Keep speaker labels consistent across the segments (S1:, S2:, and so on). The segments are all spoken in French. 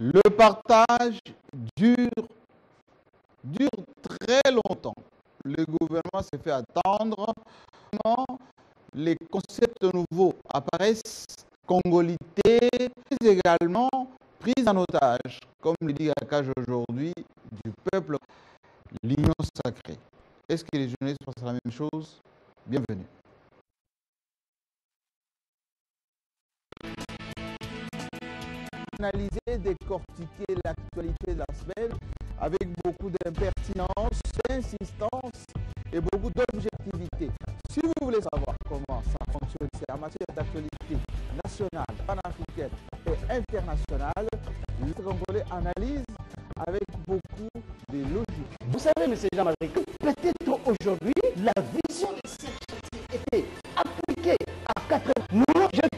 S1: Le partage dure, très longtemps. Le gouvernement s'est fait attendre. Les concepts nouveaux apparaissent, congolité, mais également prise en otage, comme le dit Akage aujourd'hui, du peuple, l'union sacrée. Est-ce que les journalistes pensent la même chose? Bienvenue. Analyser, décortiquer l'actualité de la semaine avec beaucoup d'impertinence, d'insistance et beaucoup d'objectivité. Si vous voulez savoir comment ça fonctionne, c'est en matière d'actualité nationale, panafricaine et internationale, le Congolais analyse avec beaucoup de logique.
S2: Vous savez, M. Jean-Marie, que peut-être aujourd'hui, la vision de cette était appliquée à 80. Moi, j'ai toujours été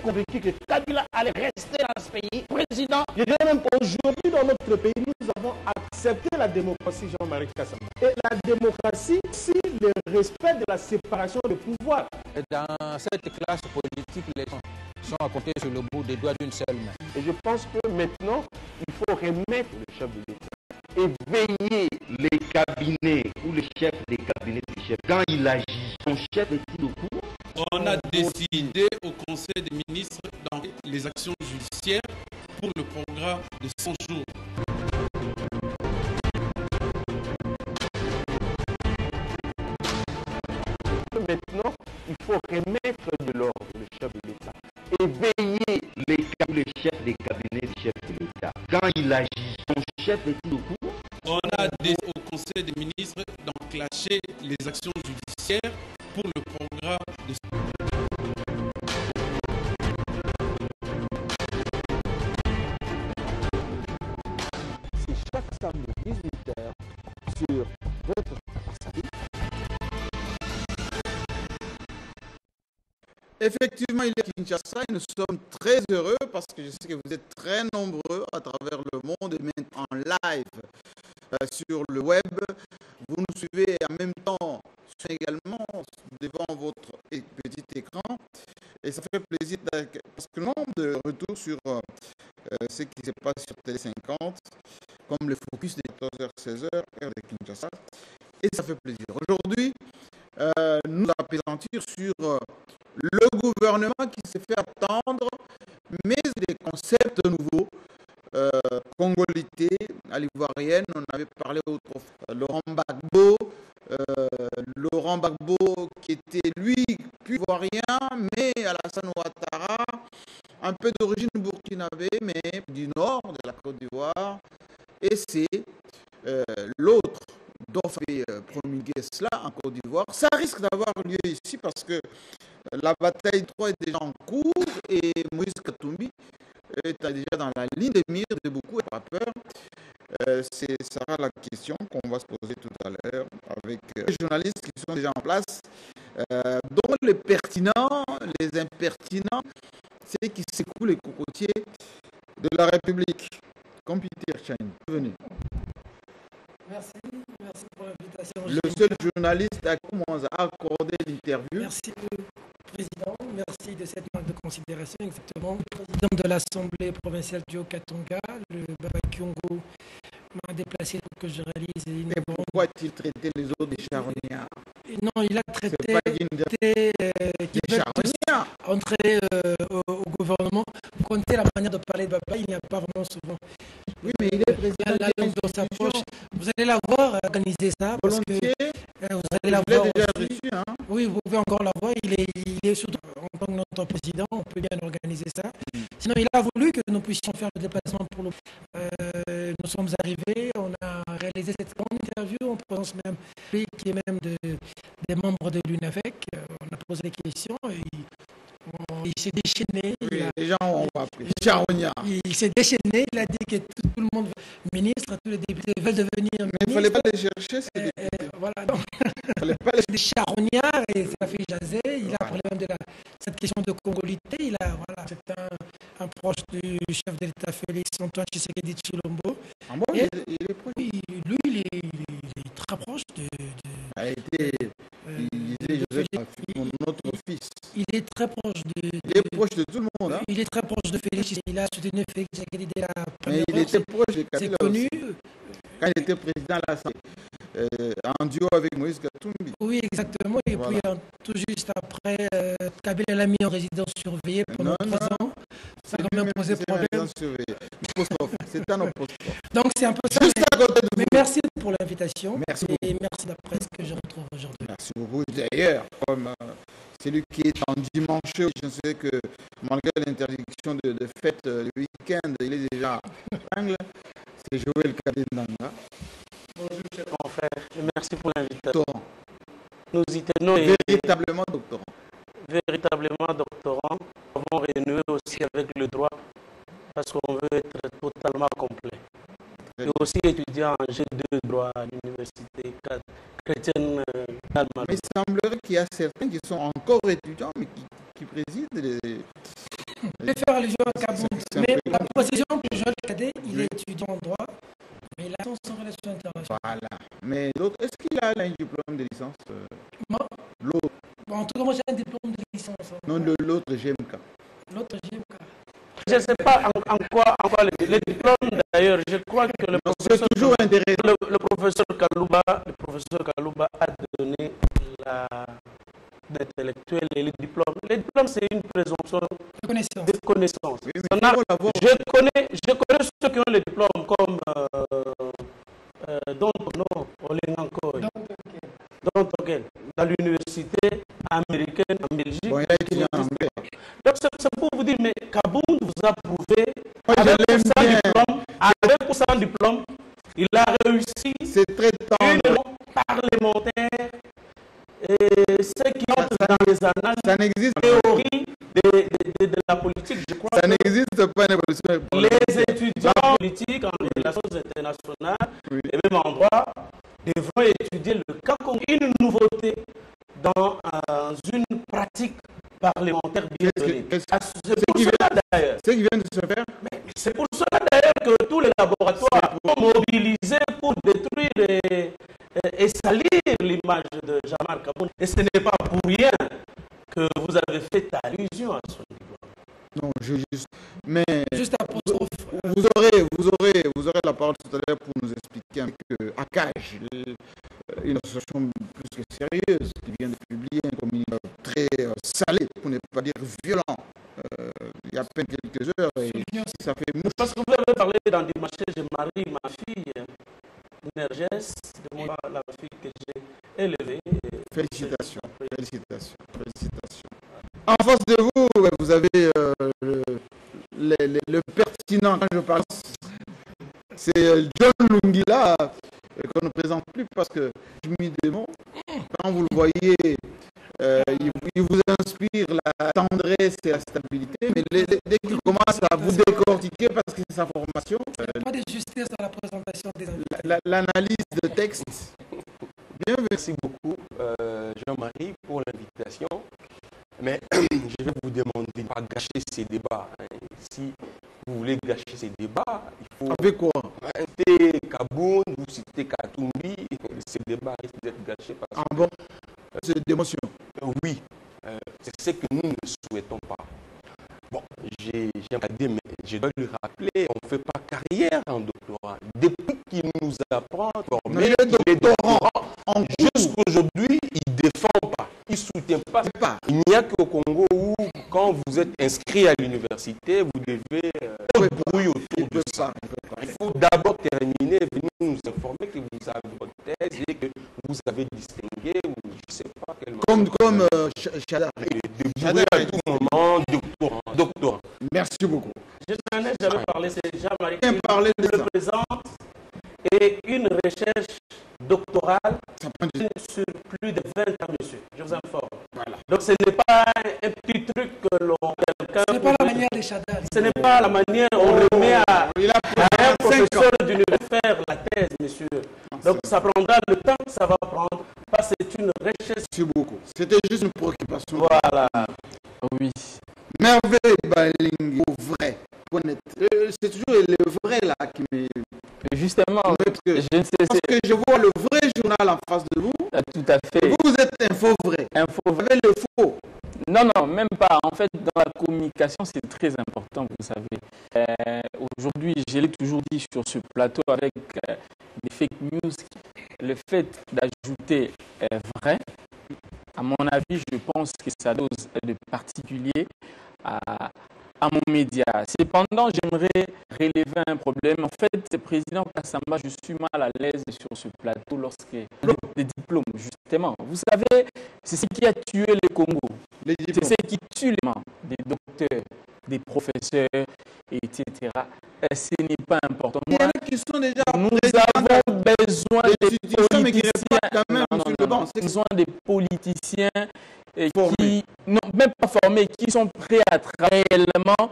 S2: convaincu que Kabila allait rester dans ce pays président. Je dirais même qu'aujourd'hui, dans notre pays, nous avons accepté la démocratie, Jean-Marie Kassama. Et la démocratie, c'est le respect de la séparation de pouvoir.
S3: Dans cette classe politique, les gens sont à compter sur le bout des doigts d'une seule main.
S4: Et je pense que maintenant, il faut remettre le chef de l'État et veiller les cabinets ou le chef des cabinets du chef. Quand il agit, son chef est-il au courant
S5: On a décidé au Conseil des ministres dans les actions judiciaires pour le programme de 100 jours.
S4: Maintenant, il faut remettre de l'ordre le chef de l'État et veiller les, les chefs des cabinets du chef de l'État. Quand il agit, son chef est-il au courant
S5: On a décidé au Conseil des ministres d'enclencher les actions judiciaires pour le programme
S1: C'est chaque samedi 18h sur votre. Effectivement, il est Kinshasa et nous sommes très heureux parce que je sais que vous êtes très nombreux à travers le monde et même en live sur le web. Vous nous suivez en même temps également devant votre petit écran et ça fait plaisir parce que de retours sur euh, euh, ce qui se passe sur Télé 50 comme le focus des 14h, 16h, heure de Kinshasa. Et ça fait plaisir. Aujourd'hui, euh, nous appesantir sur euh, le gouvernement qui s'est fait attendre, mais des concepts nouveaux. Euh, congolité, à l'ivoirienne, on avait parlé autrefois. Laurent Gbagbo, euh, Laurent Gbagbo qui était lui plus ivoirien, mais Alassane Ouattara, un peu d'origine burkinabé, mais du nord de la Côte d'Ivoire. Et c'est euh, l'autre dont fait euh, promulguer cela en Côte d'Ivoire. Ça risque d'avoir lieu ici parce que euh, la bataille 3 est déjà en cours et Moïse Katumbi est déjà dans la ligne de mire de beaucoup de rappeurs. Euh, c'est sera la question qu'on va se poser tout à l'heure avec euh, les journalistes qui sont déjà en place, euh, dont les pertinents, les impertinents, c'est qui secouent les cocotiers de la République. Comme Peter Chain. Venez.
S6: Merci, merci pour l'invitation.
S1: Le seul journaliste à qui on a accordé l'interview.
S6: Merci, Président. Merci de cette marque de considération. Exactement. Le président de l'Assemblée provinciale du Haut-Katonga, le Baba Kyongo, m'a déplacé pour que je réalise une
S1: Et pourquoi a-t-il traité les autres des charognards
S6: Et Non, il a traité des, euh, qui
S1: des
S6: entrer euh, au, au gouvernement. Vous comptez la manière de parler de Baba, il n'y a pas vraiment souvent
S1: Oui, mais il est président
S6: la langue dans sa poche. Vous allez la voir organiser ça parce que
S1: Volontiers,
S6: euh, vous allez
S1: il
S6: la
S1: l'a
S6: voir
S1: déjà
S6: aussi.
S1: reçu. Hein?
S6: Oui, vous pouvez encore la voir. Il est, il est surtout en tant que notre président. On peut bien organiser ça. Sinon, il a voulu que nous puissions faire le déplacement pour le. Euh, nous sommes arrivés. On a réalisé cette grande interview en présence même lui qui est même de, des membres de l'UNAVEC. Euh, On a posé des questions et il s'est déchaîné.
S1: Oui,
S6: Il a-
S1: les gens ont appris.
S6: Il s'est déchaîné, il a dit que tout, tout le monde, ministre, tous les députés veulent devenir
S1: Mais il ne fallait pas les chercher, c'est
S6: Euh,
S1: des...
S6: euh, voilà, donc,
S1: fallait pas les
S6: des charognards et ça fait jaser. Il a parlé même de la, cette question de congolité. Il a, voilà, c'est un, un proche du chef de l'État Félix Antoine Tshisekedi Chilombo.
S1: Ah bon, il, est- il est proche?
S6: Lui, il est, il très proche de. de-
S1: Il a été,
S6: euh,
S1: il notre fils.
S7: Il est très proche de,
S1: Il est
S7: de-
S1: proche de tout le monde, hein,
S7: il est très proche de Félix. Il a soutenu Félix Tshisekedi la
S1: mais il était proche de
S7: C'est
S1: Kabila
S7: connu.
S1: aussi, quand il était président de l'Assemblée, euh, en duo avec Moïse Katumbi.
S7: Oui, exactement. Et
S1: Voilà.
S7: puis, tout juste après, euh, Kabila l'a mis en résidence surveillée pendant
S1: Non,
S7: trois
S1: non.
S7: ans. Ça a
S1: C'est
S7: quand même posé problème.
S1: C'est un post
S7: Donc, c'est un peu ça.
S1: Juste à côté de
S7: Mais merci pour l'invitation.
S1: Merci
S7: Et merci de la presse que je retrouve
S1: Merci beaucoup. D'ailleurs, comme euh, celui qui est en dimanche, je sais que malgré l'interdiction de, de fête euh, le week-end, il est déjà à Angle. C'est Joël Kadendanga.
S8: Bonjour, chers confrères. Et Merci pour l'invitation.
S1: Doctorant.
S8: Nous y tenons et
S1: Véritablement doctorant.
S8: véritablement doctorants. Nous avons renoué aussi avec le droit parce qu'on veut être totalement complet. Et aussi étudiant en G2 droit à l'université chrétienne euh, d'Allemagne.
S1: Mais il semblerait qu'il y a certains qui sont encore étudiants, mais qui, qui président les.
S7: Je vais faire à
S1: un
S7: Mais la précision pour Joël Cadet, il
S1: Oui.
S7: est étudiant en droit, mais il a son relation internationale.
S1: Voilà. Mais l'autre, est-ce qu'il a un diplôme de licence euh,
S7: Moi,
S1: L'autre,
S7: bon, en tout cas, moi j'ai un diplôme de licence. hein.
S1: non, le- l'autre GMK.
S7: L'autre GMK.
S8: Je ne sais pas en, en quoi, en quoi le, le diplôme d'ailleurs, je crois que le professeur,
S1: toujours intéressant.
S8: le, le professeur Kalouba, le professeur Kalouba a donné la d'intellectuel et le diplôme. Le diplôme, c'est une présomption de connaissance.
S1: Oui,
S8: a- je, connais, je connais ceux qui ont le diplôme comme euh, euh, Don Tono Olenganko, Don Togel, dans l'université américaine en Belgique.
S1: Bon, il a étudié en anglais.
S8: Donc c'est c'est pour vous dire, mais Kabound vous a prouvé,
S1: Moi, je
S8: avec
S1: l'aime
S8: ou sans
S1: bien.
S8: diplôme, avec ou sans diplôme, il a réussi
S1: C'est très
S8: une
S1: tendre.
S8: parlementaire et ceux qui entrent dans les annales
S1: Ça n'existe
S8: théorie de, de- de- de la politique, je crois
S1: Ça
S8: que
S1: n'existe pas une évolution.
S8: les étudiants politiques en relations internationales
S1: Oui.
S8: et même en droit devront étudier le cas comme une nouveauté dans euh, une pratique parlementaire bien
S1: Qu'est-ce que-
S8: donnée.
S1: qu'est-ce-
S8: Ah, C'est pour
S1: qui
S8: cela d'ailleurs.
S1: Ce qui vient de se faire,
S8: C'est pour cela d'ailleurs que tous les laboratoires sont mobilisés pour détruire et, et- et salir l'image de Jamal Kaboun. Et ce n'est pas pour rien que vous avez fait allusion à son diplôme.
S1: non, je juste. Mais
S7: Juste apostrophe.
S1: vous aurez, vous aurez, vous aurez la parole tout à l'heure pour nous expliquer un peu ACAJ, euh, une association plus que sérieuse qui vient de publier un communiqué très euh, salé, pour ne pas dire violent, euh, il y a à peine quelques heures, et ça fait mouche.
S8: Parce que vous avez parlé dans du marché, je marie ma fille, Nerges, de moi, la fille que j'ai élevée.
S1: Félicitations, félicitations, félicitations. En face de vous, ben, vous avez euh, le, le- le- le pertinent, quand je parle, c'est euh, John Lungila, euh, qu'on ne présente plus parce que je me demande, quand vous le voyez, euh, il, il vous inspire la tendresse et la stabilité, mais les- les- dès qu'il commence à vous décortiquer parce que c'est sa formation, euh,
S7: Pas de justesse dans la présentation des invités.
S1: la- la- l'analyse de texte, bienvenue.
S9: Merci beaucoup, euh, Jean-Marie, pour l'invitation. Mais je vais vous demander de ne pas gâcher ces débats. hein. Si vous voulez gâcher ces débats, il faut
S1: Avec quoi?
S9: citer Kaboun, vous citez Katumbi. Ces débats risquent d'être gâchés parce
S1: Ah bon? C'est d'émotion.
S9: que, oui, euh, c'est ce que nous ne souhaitons pas. Bon, j'ai j'ai regardé, mais je dois lui rappeler, on ne fait pas carrière en doctorat. Depuis qu'il nous apprend, qu'il est
S1: doctorant.
S9: doctorant,
S1: En
S9: Jusqu'aujourd'hui, il ne défend pas, il ne soutient pas. Il n'y a qu'au Congo où, quand vous êtes inscrit à l'université, vous devez euh, brouiller autour de ça.
S1: il
S9: faut d'abord terminer, venir nous informer que vous avez votre thèse et que vous avez distingué, ou je ne sais pas quel
S1: Comme, comme euh, Chadar.
S9: débrouiller à tout moment, doctorant. doctorant.
S1: Merci beaucoup.
S8: Je t'en ai jamais parlé, c'est Jean-Marie
S1: Bien
S8: qui
S1: parlé de
S8: le
S1: ça.
S8: présente et une recherche doctorale
S1: Ça prend du
S8: sur plus de 20 ans, monsieur. Je vous informe. Donc ce n'est pas un petit truc que l'on quelqu'un.
S7: Ce n'est pas la
S8: peut-
S7: manière des Chadal.
S8: Ce n'est pas la manière on remet à,
S1: Il a
S8: à un
S1: pris 5 ans.
S8: professeur la thèse, monsieur. Donc ça prendra le temps que ça va prendre parce que c'est une recherche.
S1: Merci beaucoup. C'était juste une préoccupation.
S8: Voilà.
S3: Oui.
S1: Merveille Balingi, au vrai, honnête. Euh, C'est toujours le vrai là qui me.
S3: Justement,
S1: Parce que,
S3: je ne sais
S1: parce que je vois le vrai journal en face de vous.
S3: c'est tout à fait
S1: Vous, vous êtes un faux vrai.
S3: info
S1: Vous avez le faux.
S10: communication, c'est ce plateau avec euh, des fake news, le fait d'ajouter euh, vrai, à mon avis, je pense que ça dose de particulier à, à mon média. Cependant, j'aimerais relever un problème. En fait, Président Kassamba, je suis mal à l'aise sur ce plateau lorsque les diplômes, justement. Vous savez, c'est ce qui a tué le Congo. C'est ce qui tue les gens, des docteurs, des professeurs, etc. Ce n'est pas important.
S1: Il y
S10: Moi,
S1: en a qui sont déjà
S10: nous avons besoin
S1: des
S10: politiciens.
S1: restent quand même
S10: Non, non,
S1: sur
S10: non,
S1: le
S10: non.
S1: banc. C'est-
S10: besoin des politiciens euh,
S1: Formés.
S10: qui, non, même pas formés, qui sont prêts à travailler réellement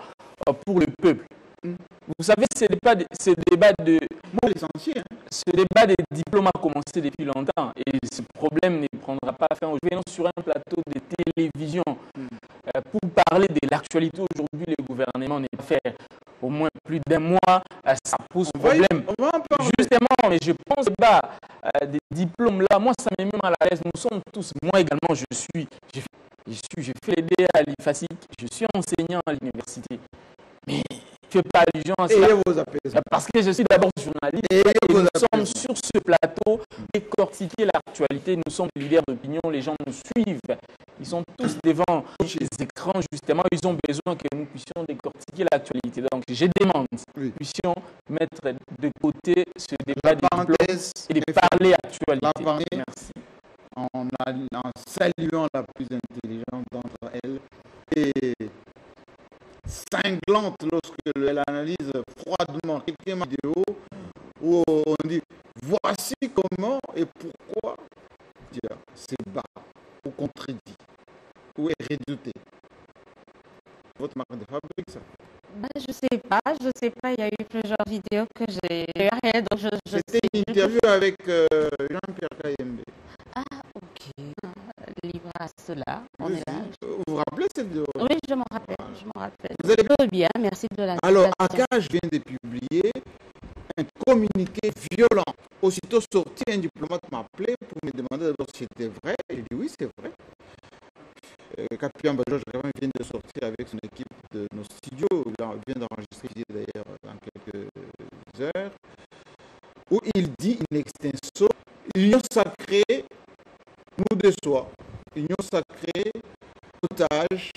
S10: euh, pour le peuple.
S1: Mm.
S10: Vous savez, ce débat, de- ce débat de,
S1: Moi, hein.
S10: ce débat des diplômes a commencé depuis longtemps et ce problème ne prendra pas fin. Viens sur un plateau de télévision pour parler de l'actualité. Aujourd'hui, le gouvernement n'est pas fait au moins plus d'un mois. euh, ça pose problème. Justement, mais je pense pas euh, des diplômes là. Moi, ça me met mal à l'aise. Nous sommes tous, moi également, je suis, je suis, j'ai fait l'aider à l'IFASIC, je suis enseignant à l'université. Mais je fais pas allusion à
S1: apaisements.
S10: Parce que je suis d'abord journaliste et nous sommes sur ce plateau décortiquer l'actualité. Nous sommes leaders d'opinion, les gens nous suivent. Ils sont tous devant les écrans, justement. Ils ont besoin que nous puissions décortiquer l'actualité. Donc, je demande que nous puissions mettre de côté ce débat des et de parler actualité.
S1: La
S10: Merci.
S1: en, a- en saluant la plus intelligente d'entre elles et cinglante lorsque elle analyse froidement quelques vidéos où on dit voici comment et pourquoi c'est bas ou contredit ou est redouté. Votre marque de fabrique, ça.
S11: Bah, je sais pas, je sais pas, il y a eu plusieurs vidéos que j'ai donc je, je
S1: C'était une interview avec euh, Jean-Pierre Kayembe.
S11: Ah, ok. Libre à cela, on
S1: Vous
S11: est là.
S1: vous vous rappelez cette vidéo?
S11: Oui, je m'en rappelle, je m'en rappelle.
S1: Vous allez bien
S11: merci de la
S1: Alors, Akash vient de publier un communiqué violent. Aussitôt sorti, un diplomate m'a appelé pour me demander d'abord si c'était vrai. J'ai dit oui, c'est Euh, Bajoj Ravan vient de sortir avec son équipe de nos studios. Il en- vient d'enregistrer d'ailleurs dans quelques heures. Où il dit in extenso Union sacrée nous déçoit. Union sacrée otage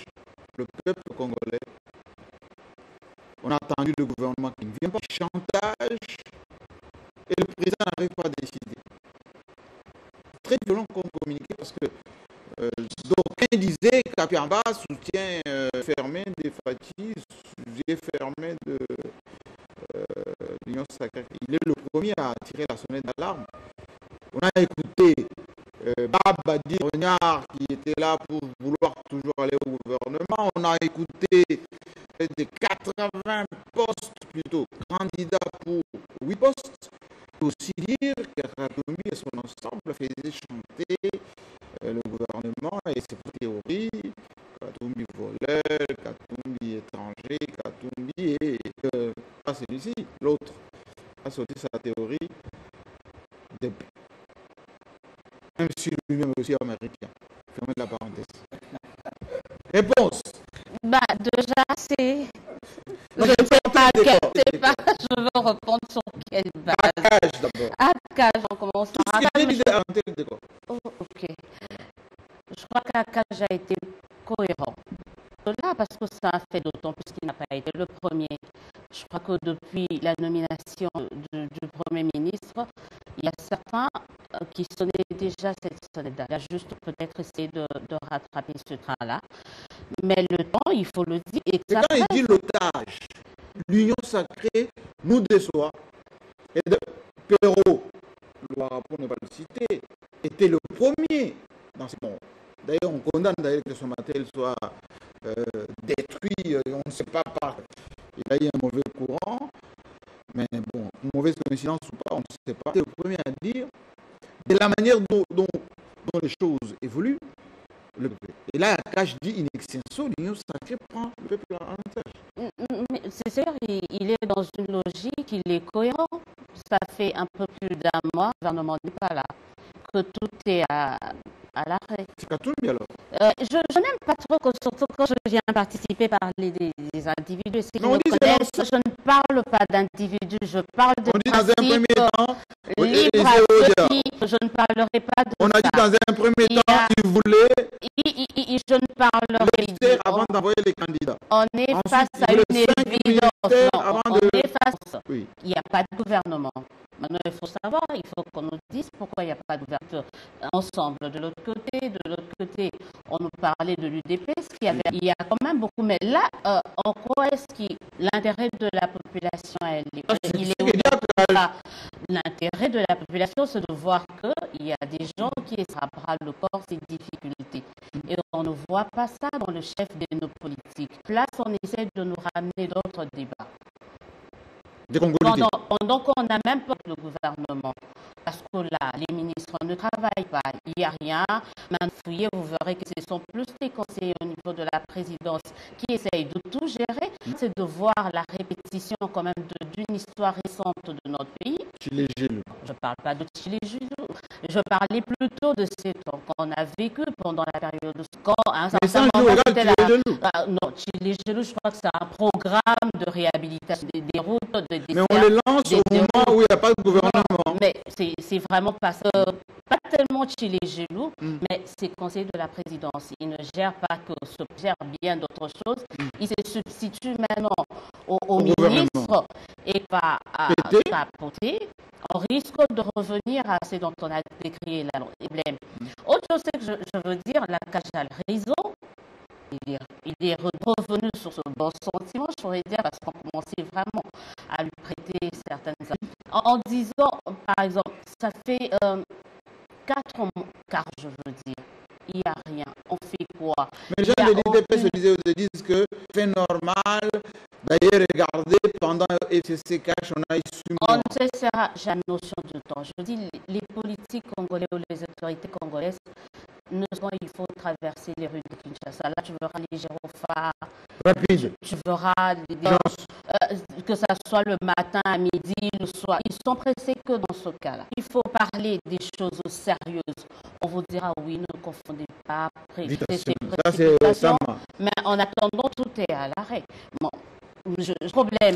S1: le peuple congolais on a attendu le gouvernement qui ne vient pas, chantage, et le président n'arrive pas à décider. Très violent comme communiqué parce que euh, d'aucuns disaient qu'Apiamba soutient euh, des Fatih, sujet fermé de euh, l'Union sacrée. Il est le premier à tirer la sonnette d'alarme. On a écouté euh, Babadi Renard qui était là pour vouloir toujours aller au gouvernement. On a écouté euh, des 80 postes plutôt candidats pour 8 postes. Il faut aussi dire que Radoumi et son ensemble faisaient chanter euh, le gouvernement et ses théories. Katumbi voleur, Katumbi étranger, Katumbi et euh, pas celui-ci, l'autre a sorti sa théorie de même si lui-même aussi américain. Fermez la parenthèse. Réponse.
S11: Bah, déjà, c'est. Je ne sais
S1: pas
S11: je veux répondre sur quelle base.
S1: Cage d'abord.
S11: Ah, cage, on commence
S1: Tout
S11: par
S1: dit
S11: je-
S1: décor.
S11: Oh, ok. Je crois qu'Akage a été cohérent. Là, parce que ça a fait d'autant plus qu'il n'a pas été le premier. Je crois que depuis la nomination du Premier ministre, il y a certains euh, qui sonnaient déjà cette sonnette. Il a juste peut-être essayé de, de rattraper ce train-là. Mais le temps, il faut le dire, et ça
S1: quand il dit l'otage, l'union sacrée nous déçoit. Et de Perrault, pour ne pas le citer, était le premier dans ce monde. D'ailleurs, on condamne d'ailleurs que son matériel soit euh, détruit, euh, on ne sait pas par. Il a eu un mauvais courant, mais bon, mauvaise coïncidence ou pas, on ne sait pas. C'est le premier à dire de la manière dont, les choses évoluent. Le peuple. Et là, Akash dit in extenso, l'union sacrée prend le peuple en otage.
S11: Mm, mm, mais C'est sûr, il, est dans une logique, il est cohérent. Ça fait un peu plus d'un mois, le gouvernement n'est pas là, que tout est à, à l'arrêt.
S1: C'est Katumbi alors.
S11: Euh, je je n'aime pas trop, que, surtout quand je viens participer parler des, des individus.
S1: Mais on dit
S11: je ne parle pas d'individus, je parle de
S1: On dit dans un premier temps,
S11: libre à ceux qui... Je ne parlerai pas de
S1: on a dit dans un premier
S11: Il
S1: temps,
S11: a-
S1: il voulait
S11: I- i- i- je ne parlerai
S1: ministère avant d'envoyer les candidats.
S11: On est
S1: Ensuite,
S11: face
S1: il
S11: à une évidence. Non, on
S1: de-
S11: est face.
S1: Oui.
S11: Il n'y a pas de gouvernement. Maintenant, il faut savoir, il faut qu'on nous dise pourquoi il n'y a pas d'ouverture ensemble. De l'autre côté, de l'autre côté, on nous parlait de l'UDP, ce qu'il y avait. Il y a quand même beaucoup. Mais là, euh, en quoi est-ce que l'intérêt de la population, elle, est-
S1: Ah,
S11: il est L'intérêt de la population, c'est de voir qu'il y a des gens qui bras le corps ces difficultés. Et on ne voit pas ça dans le chef de nos politiques. Place, on essaie de nous ramener d'autres débats.
S1: Des Congolais.
S11: Pendant, qu'on n'a même pas le gouvernement. Parce que là, les ministres ne travaillent pas, il n'y a rien. Maintenant, fouillez, vous verrez que ce sont plus les conseillers au niveau de la présidence qui essayent de tout gérer. C'est de voir la répétition quand même d'une histoire récente de notre pays.
S1: Chile Gélou.
S11: Je ne parle pas de Chili Judo. Je parlais plutôt de ce qu'on a vécu pendant la période de quand un certain moment, c'était la-
S1: Chile.
S11: Ah, non, Chili Judo, je crois que c'est un programme de réhabilitation des, des routes, des,
S1: Mais on les lance au moment où il n'y a pas de gouvernement.
S11: Mais c'est vraiment pas ça. Pas tellement Chili Gelou,
S1: Mm.
S11: mais c'est conseil de la présidence. Il ne gère pas que se gère bien d'autres choses. Il se substitue maintenant au, au
S1: Mm.
S11: Ministre et pas à tapoter. On risque de revenir à ce dont on a décrit la problème.
S1: Mm.
S11: Autre chose que je, je veux dire, la cage le réseau. Il est, il est revenu sur ce bon sentiment, je pourrais dire, parce qu'on commençait vraiment à lui prêter certaines... En, en disant, par exemple, ça fait euh, quatre mois, car je veux dire, il n'y a rien. On fait quoi?
S1: Mais
S11: a
S1: de l'IDP se disaient, se disent que c'est normal. D'ailleurs, regardez, pendant FCC Cash, on a eu
S11: On ne cessera jamais notion de temps. Je dis, les- les politiques congolais ou les autorités congolaises, quand il faut traverser les rues de Kinshasa. Là, tu verras les gyrophares,
S1: Rapide.
S11: tu verras les- euh, que ça soit le matin, à midi, le soir. Ils sont pressés que dans ce cas-là. Il faut parler des choses sérieuses. On vous dira oui, ne confondez pas
S1: Ça.
S11: Mais en attendant, tout est à l'arrêt. Bon, je, problème.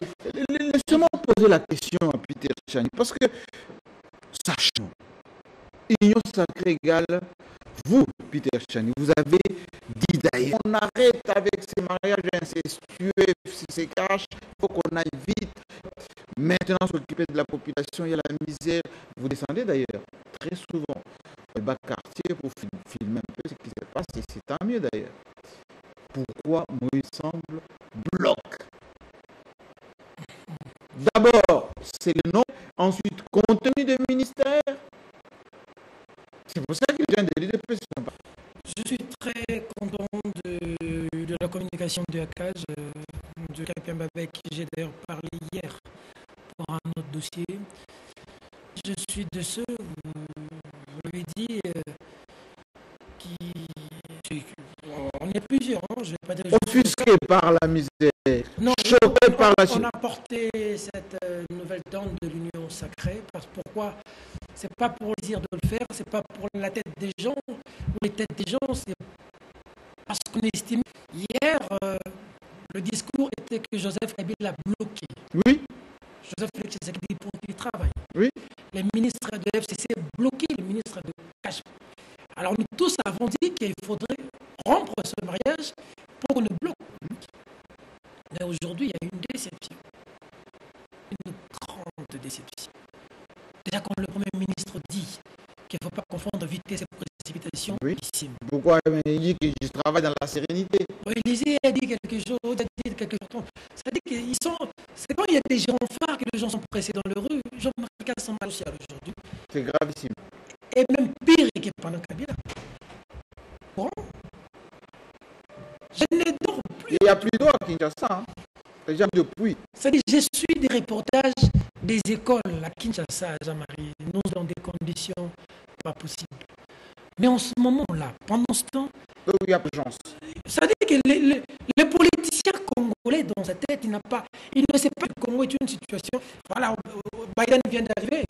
S1: Laissez-moi poser la question à Peter Chani, parce que, sachons, Union sacrée égale, vous, Peter Chani, vous avez dit d'ailleurs, on arrête avec ces mariages incestueux, ces caches, il faut qu'on aille vite. Maintenant, s'occuper de la population, il y a la misère. Vous descendez d'ailleurs très souvent au bas quartier pour fil- filmer un peu ce qui se passe, et c'est tant mieux d'ailleurs. Pourquoi Moïse semble bloc? D'abord, c'est le nom. Ensuite, contenu de ministère. C'est pour ça que les gens de l'IDP sont pas.
S7: Je suis très content de, de la communication de ACAJ, euh, de Capien avec qui j'ai d'ailleurs parlé hier pour un autre dossier. Je suis de ceux, vous, vous l'avez dit, euh, qui. On est plusieurs, hein, je vais pas dire.
S1: Offusqués par la misère,
S7: Non,
S1: choqués par la
S7: on a porté cette euh, nouvelle donne de l'union sacrée. Parce pourquoi C'est pas pour le désir de le faire, c'est pas pour la tête des gens ou les têtes des gens, c'est parce qu'on estime. Hier, euh, le discours était que Joseph Kabila a bloqué.
S1: Oui,
S7: Joseph Félix Tshisekedi pour qu'il travaille.
S1: oui.
S7: Les ministres de FCC bloqué le ministre de Cash. Alors nous tous avons dit qu'il faudrait rompre ce mariage pour qu'on ne bloque. Mais aujourd'hui, il y a une déception. Une grande déception. Déjà, quand le Premier ministre dit qu'il ne faut pas confondre vitesse et précipitation,
S1: Oui. Pourquoi il dit que je travaille dans la sérénité?
S7: Élysée a dit quelque chose, a dit quelque chose. Ça dit qu'ils sont. C'est quand il y a des gens phares que les gens sont pressés dans les rues. Jean-Marc sont mal aujourd'hui.
S1: C'est gravissime.
S7: Et même pire que pendant Kabila. Bon. Je ne dors plus.
S1: Il n'y a plus d'eau à Kinshasa. Hein. Les gens depuis.
S7: C'est-à-dire, je suis des reportages des écoles à Kinshasa, Jean-Marie. Nous, dans des conditions pas possibles. Mais en ce moment-là, pendant ce temps,
S1: Donc, il y a urgence.
S7: ça dit que les, les- les politiciens congolais, dans sa tête, il, n'a pas, il ne sait pas que le Congo est une situation. Voilà, Biden vient d'arriver.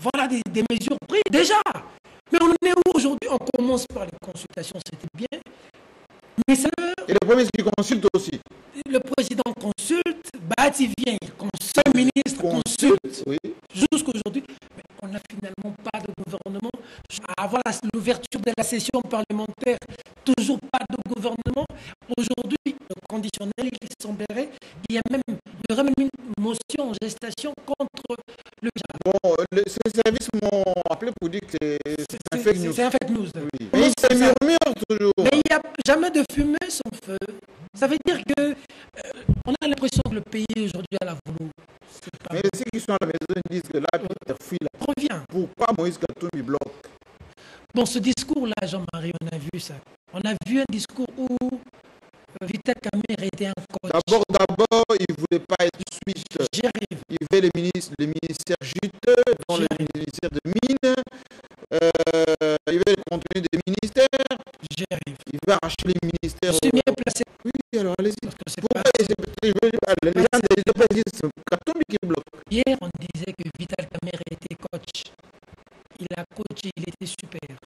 S7: Voilà des, des mesures prises déjà. Mais on est où aujourd'hui? On commence par les consultations, c'était bien. Mais ça,
S1: Et le premier qui consulte aussi.
S7: le président consulte, Bati vient, consulte, le ministre consulte,
S1: Oui.
S7: jusqu'aujourd'hui. Mais on n'a finalement pas de gouvernement. Avant l'ouverture de la session parlementaire, toujours pas de gouvernement. Aujourd'hui, le conditionnel, il semblerait, il y a même, il y aurait même une motion en gestation contre le
S1: Bon, le, ces services m'ont appelé pour dire que c'est un fake news.
S7: C'est un fake news.
S1: Oui. Mais
S7: ça
S1: murmure toujours.
S7: Mais il n'y a jamais de fumée sans feu. Ça veut dire que euh, on a l'impression que le pays aujourd'hui à la pas
S1: Mais ceux qui sont à la maison disent que là, Peter fuit là.
S7: Revient.
S1: Pourquoi Moïse Katumbi bloque
S7: Bon, ce discours-là, Jean-Marie, on a vu ça. On a vu un discours où Vital Kamer était un coach.
S1: D'abord, d'abord, il ne voulait pas être switch.
S7: J'arrive.
S1: Il veut le, ministre, le ministère juteux, dans le ministère de mines. Euh, il veut le contenu des ministères.
S7: J'arrive.
S1: Il veut arracher les ministères.
S7: Je suis bien placé.
S1: Oui, alors allez-y.
S7: Parce que c'est
S1: Pourquoi
S7: pas-
S1: ah, Les gens des qui bloque.
S7: Hier, on disait que Vital Kamer était coach. Il a coaché, il était super.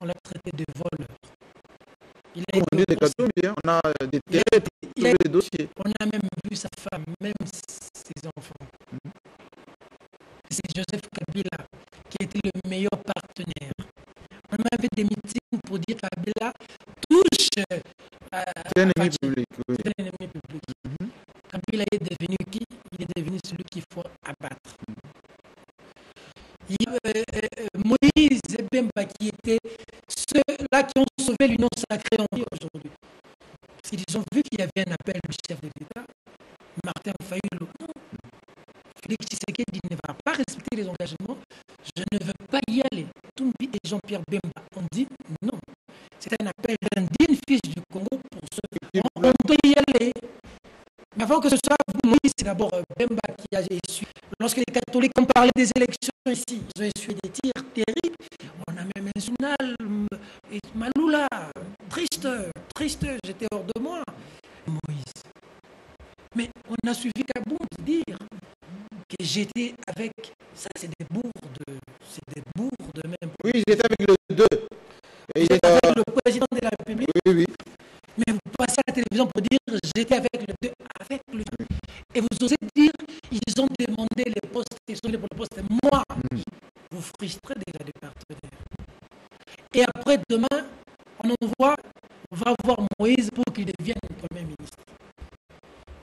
S7: On l'a traité de voleur. Il a
S1: on
S7: été
S1: hein, a des
S7: Il a-
S1: terrains,
S7: il a-
S1: trouvé des dossiers.
S7: On a même vu sa femme, même ses enfants. C'est Joseph Kabila qui était le meilleur partenaire. On avait des meetings pour dire Kabila touche euh, à,
S1: C'est un ennemi public. oui.
S7: C'est un ennemi public. Kabila est devenu qui? Il est devenu celui qu'il faut abattre. Il y a, euh, euh, Moïse et Bemba qui étaient ceux-là qui ont sauvé l'union sacrée en vie aujourd'hui. Parce qu'ils ont vu qu'il y avait un appel du chef de l'État, Martin Fayulu. Non. Félix Tshisekedi ne va pas respecter les engagements. Je ne veux pas y aller. Toumbi et Jean-Pierre Bemba ont dit non. C'est un appel d'un digne fils du Congo pour ceux on, on doit y aller. Avant que ce soit Moïse, c'est d'abord euh, Bemba qui a essuie. Lorsque les catholiques ont parlé des élections ici, ils ont essuyé des tirs terribles. On a même un journal, et Maloula, triste, triste, j'étais hors de moi. Moïse. Mais on a suivi Kaboum dire que j'étais avec. Ça, c'est des bourdes. C'est des bourdes même.
S1: Oui, ils étaient avec le 2. Et il
S7: Vous êtes
S1: est, euh,
S7: avec le président de la République.
S1: oui, oui.
S7: Mais vous passez à la télévision pour dire j'étais avec le deux, avec lui. Et vous osez dire ils ont demandé les postes, ils sont allés pour le poste. Moi, vous frustrez déjà des partenaires. Et après, demain, on envoie, on va voir Moïse pour qu'il devienne Premier ministre.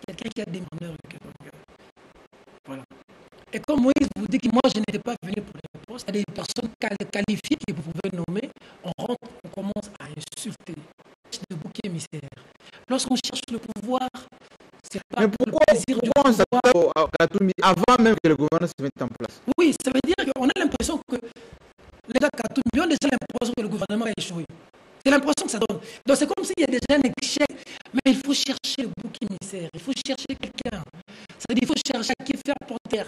S7: Quelqu'un qui a des meneurs de Kabanga. Voilà. Et comme Moïse vous dit que moi, je n'étais pas venu pour les postes, il y a des personnes quali- qualifiées que vous pouvez nommer, on rentre, on commence à insulter. C'est de bouc émissaire. Lorsqu'on cherche le pouvoir, c'est pas
S1: Mais
S7: pour le
S1: pourquoi,
S7: plaisir du
S1: pourquoi on
S7: pouvoir.
S1: s'attaque au- à Katumbi avant même que le gouvernement se mette en place
S7: Oui, ça veut dire qu'on a l'impression que les gars Katumbi ont déjà l'impression que le gouvernement a échoué. C'est l'impression que ça donne. Donc c'est comme s'il y a déjà un échec. Mais il faut chercher le bouc émissaire. Il faut chercher quelqu'un. Ça veut dire qu'il faut chercher à qui faire porter.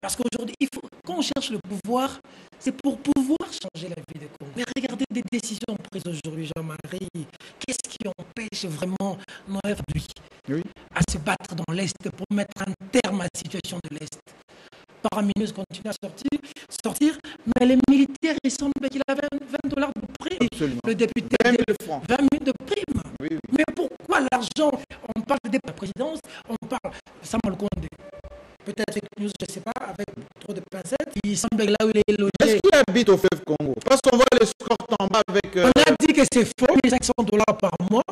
S7: Parce qu'aujourd'hui, il faut, quand on cherche le pouvoir, c'est pour pouvoir changer la vie des Congolais. Mais regardez des décisions prises aujourd'hui, Jean-Marie. Qu'est-ce qui empêche vraiment nos rêves
S1: Oui.
S7: à se battre dans l'Est pour mettre un terme à la situation de l'Est Paraminus continue à sortir, sortir, mais les militaires, il semble qu'il avait 20 dollars de prime.
S1: Absolument.
S7: Le député,
S1: 20 000
S7: dit
S1: francs.
S7: 20 000 de prime.
S1: Oui, oui.
S7: Mais pourquoi l'argent On parle de la présidence, on parle Samuel Condé? Peut-être avec nous, je ne sais pas, avec trop de pincettes. Il semble que là où il est
S1: Est-ce
S7: logé.
S1: qu'il habite au fleuve Congo? Parce qu'on voit les scores en bas avec. euh,
S7: On a dit que c'est faux, 1500 dollars par mois,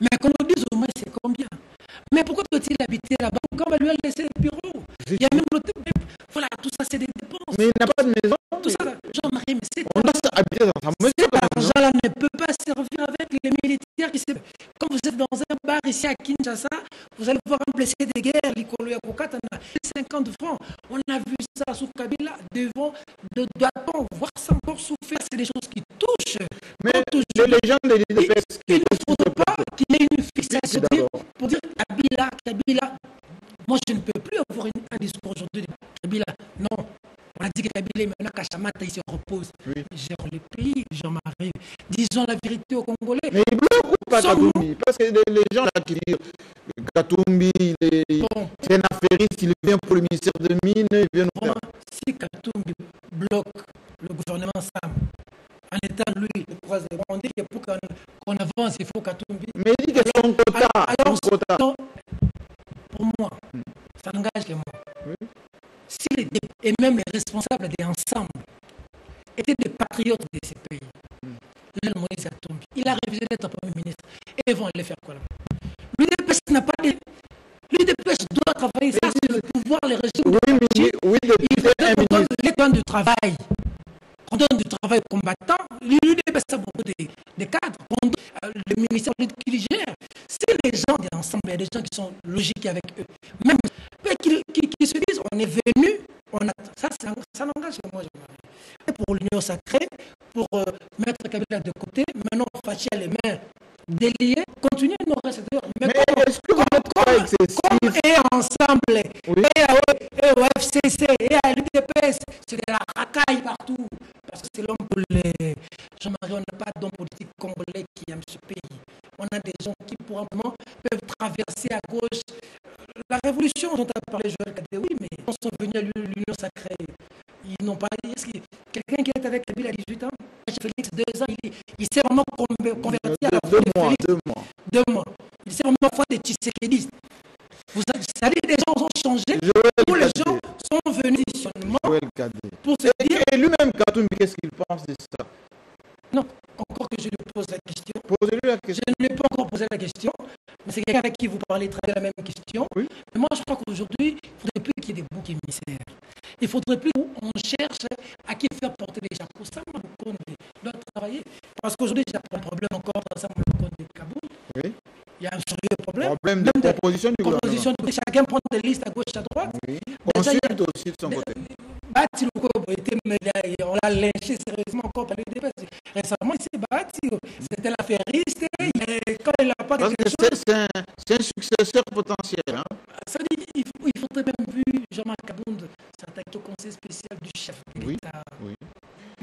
S7: mais qu'on nous dise au moins c'est combien? Mais pourquoi doit-il habiter là-bas? Quand on va lui laisser le bureau Il y a même l'hôtel. Voilà, tout ça c'est des dépenses.
S1: Mais il n'a pas de maison.
S7: Tout ça, Jean-Marie, mais c'est
S1: On doit habiter dans sa maison.
S7: Cet argent-là ne peut pas servir avec les militaires qui se... Quand vous êtes dans un bar ici à Kinshasa, vous allez voir un blessé de guerre, Likolo Yakokatana, 50 francs. On a vu ça sous Kabila, devant, de, doit-on voir ça encore souffrir C'est des choses qui touchent.
S1: Mais les légendes de l'IDPS
S7: il ne faudrait pas qu'il y ait une fixation pour dire Kabila, Kabila. Moi, je ne peux plus avoir une- un discours aujourd'hui de Kabila. Non. On a dit que Kabila est maintenant qu'à Chamata, il se repose.
S1: Oui.
S7: Gère le pays, Jean-Marie. Disons la vérité aux Congolais.
S1: Mais il bloque ou pas Katumbi Parce que les, gens là qui disent Katumbi, c'est un affairiste, il vient pour le ministère de Mines, il vient nous.
S7: Si Katumbi bloque le gouvernement Sam, en étant lui, le croise on dit pour qu'on avance,
S6: il
S7: faut Katumbi.
S1: Mais il dit que son quota, alors, son quota.
S7: Pour moi, ça n'engage que moi si les et même les responsables des ensembles étaient des patriotes de ces pays, là, Moïse a tombé. Il a refusé d'être Premier ministre. Et ils vont aller faire quoi? Là L'UDPS n'a pas de. L'UDPS doit travailler. Ça, c'est le pouvoir, les régimes.
S1: Oui, mais oui,
S7: Il faut les temps du travail. On donne du travail aux combattants. L'UDPS a beaucoup de, de cadres. On- le ministère qui les gère. Si les gens des ensembles, il y a des gens qui sont logiques avec eux. Même qui, qui- qui se disent on est venu, on a, ça, ça, ça n'engage que moi. Et Pour l'union sacrée, pour euh, mettre Kabila de côté, maintenant fâcher les mains déliées, continuer nos restes Mais,
S1: Mais est-ce que excessif?
S7: comme et ensemble,
S1: Oui.
S7: et, à, et au FCC, et à l'UDPS, c'est de la racaille partout. Parce que c'est l'homme pour les. Jean-Marie, on n'a pas d'homme politique congolais qui pays. On a des gens qui, probablement, peuvent traverser à gauche. La révolution dont a parlé Joël Kadé, oui, mais ils sont venus à l'Union sacrée. Ils n'ont pas. Est-ce que quelqu'un qui est avec Kabila à 18 ans, Félix, deux ans, il, il s'est vraiment con- converti à la
S1: Deux
S7: foi de
S1: mois,
S7: Félix.
S1: deux mois.
S7: Deux mois. Il s'est vraiment foi des Tshisekédistes. Vous savez, les gens ont changé.
S1: Joël
S7: Tous les
S1: Kadé.
S7: gens sont venus seulement
S1: Joël Kadé.
S7: pour se
S1: Et,
S7: dire
S1: et lui-même, Katoumbi, qu'est-ce qu'il pense de ça
S7: non, encore que je lui pose la question.
S1: Posez-lui la
S7: Je
S1: question.
S7: ne lui ai pas encore posé la question, mais c'est quelqu'un avec qui vous parlez très bien la même question.
S1: Oui.
S7: Mais moi, je crois qu'aujourd'hui, il ne faudrait plus qu'il y ait des boucs émissaires. Il ne faudrait plus qu'on cherche à qui faire porter les chapeaux. Ça, Maloukonde doit travailler. Parce qu'aujourd'hui, j'ai un problème encore dans ça, Maloukonde de Kaboul.
S1: Oui.
S7: Il y a un sérieux problème.
S1: Problème composition du gouvernement.
S7: de- Chacun prend des listes à gauche, à droite.
S1: Oui. Consulte aussi de son côté.
S7: Bati Lukobo était mêlé, on l'a lynché sérieusement encore par les débats. Récemment, il s'est battu. C'était l'affairiste. et Quand il n'a pas
S1: Parce
S7: quelque
S1: que
S7: chose,
S1: c'est c'est un, c'est un successeur potentiel. Hein.
S7: ça dit, il, faut- il faudrait même vu Jean-Marc Kabound s'attaquer au conseil spécial du chef de
S1: Oui,
S7: l'État
S1: oui.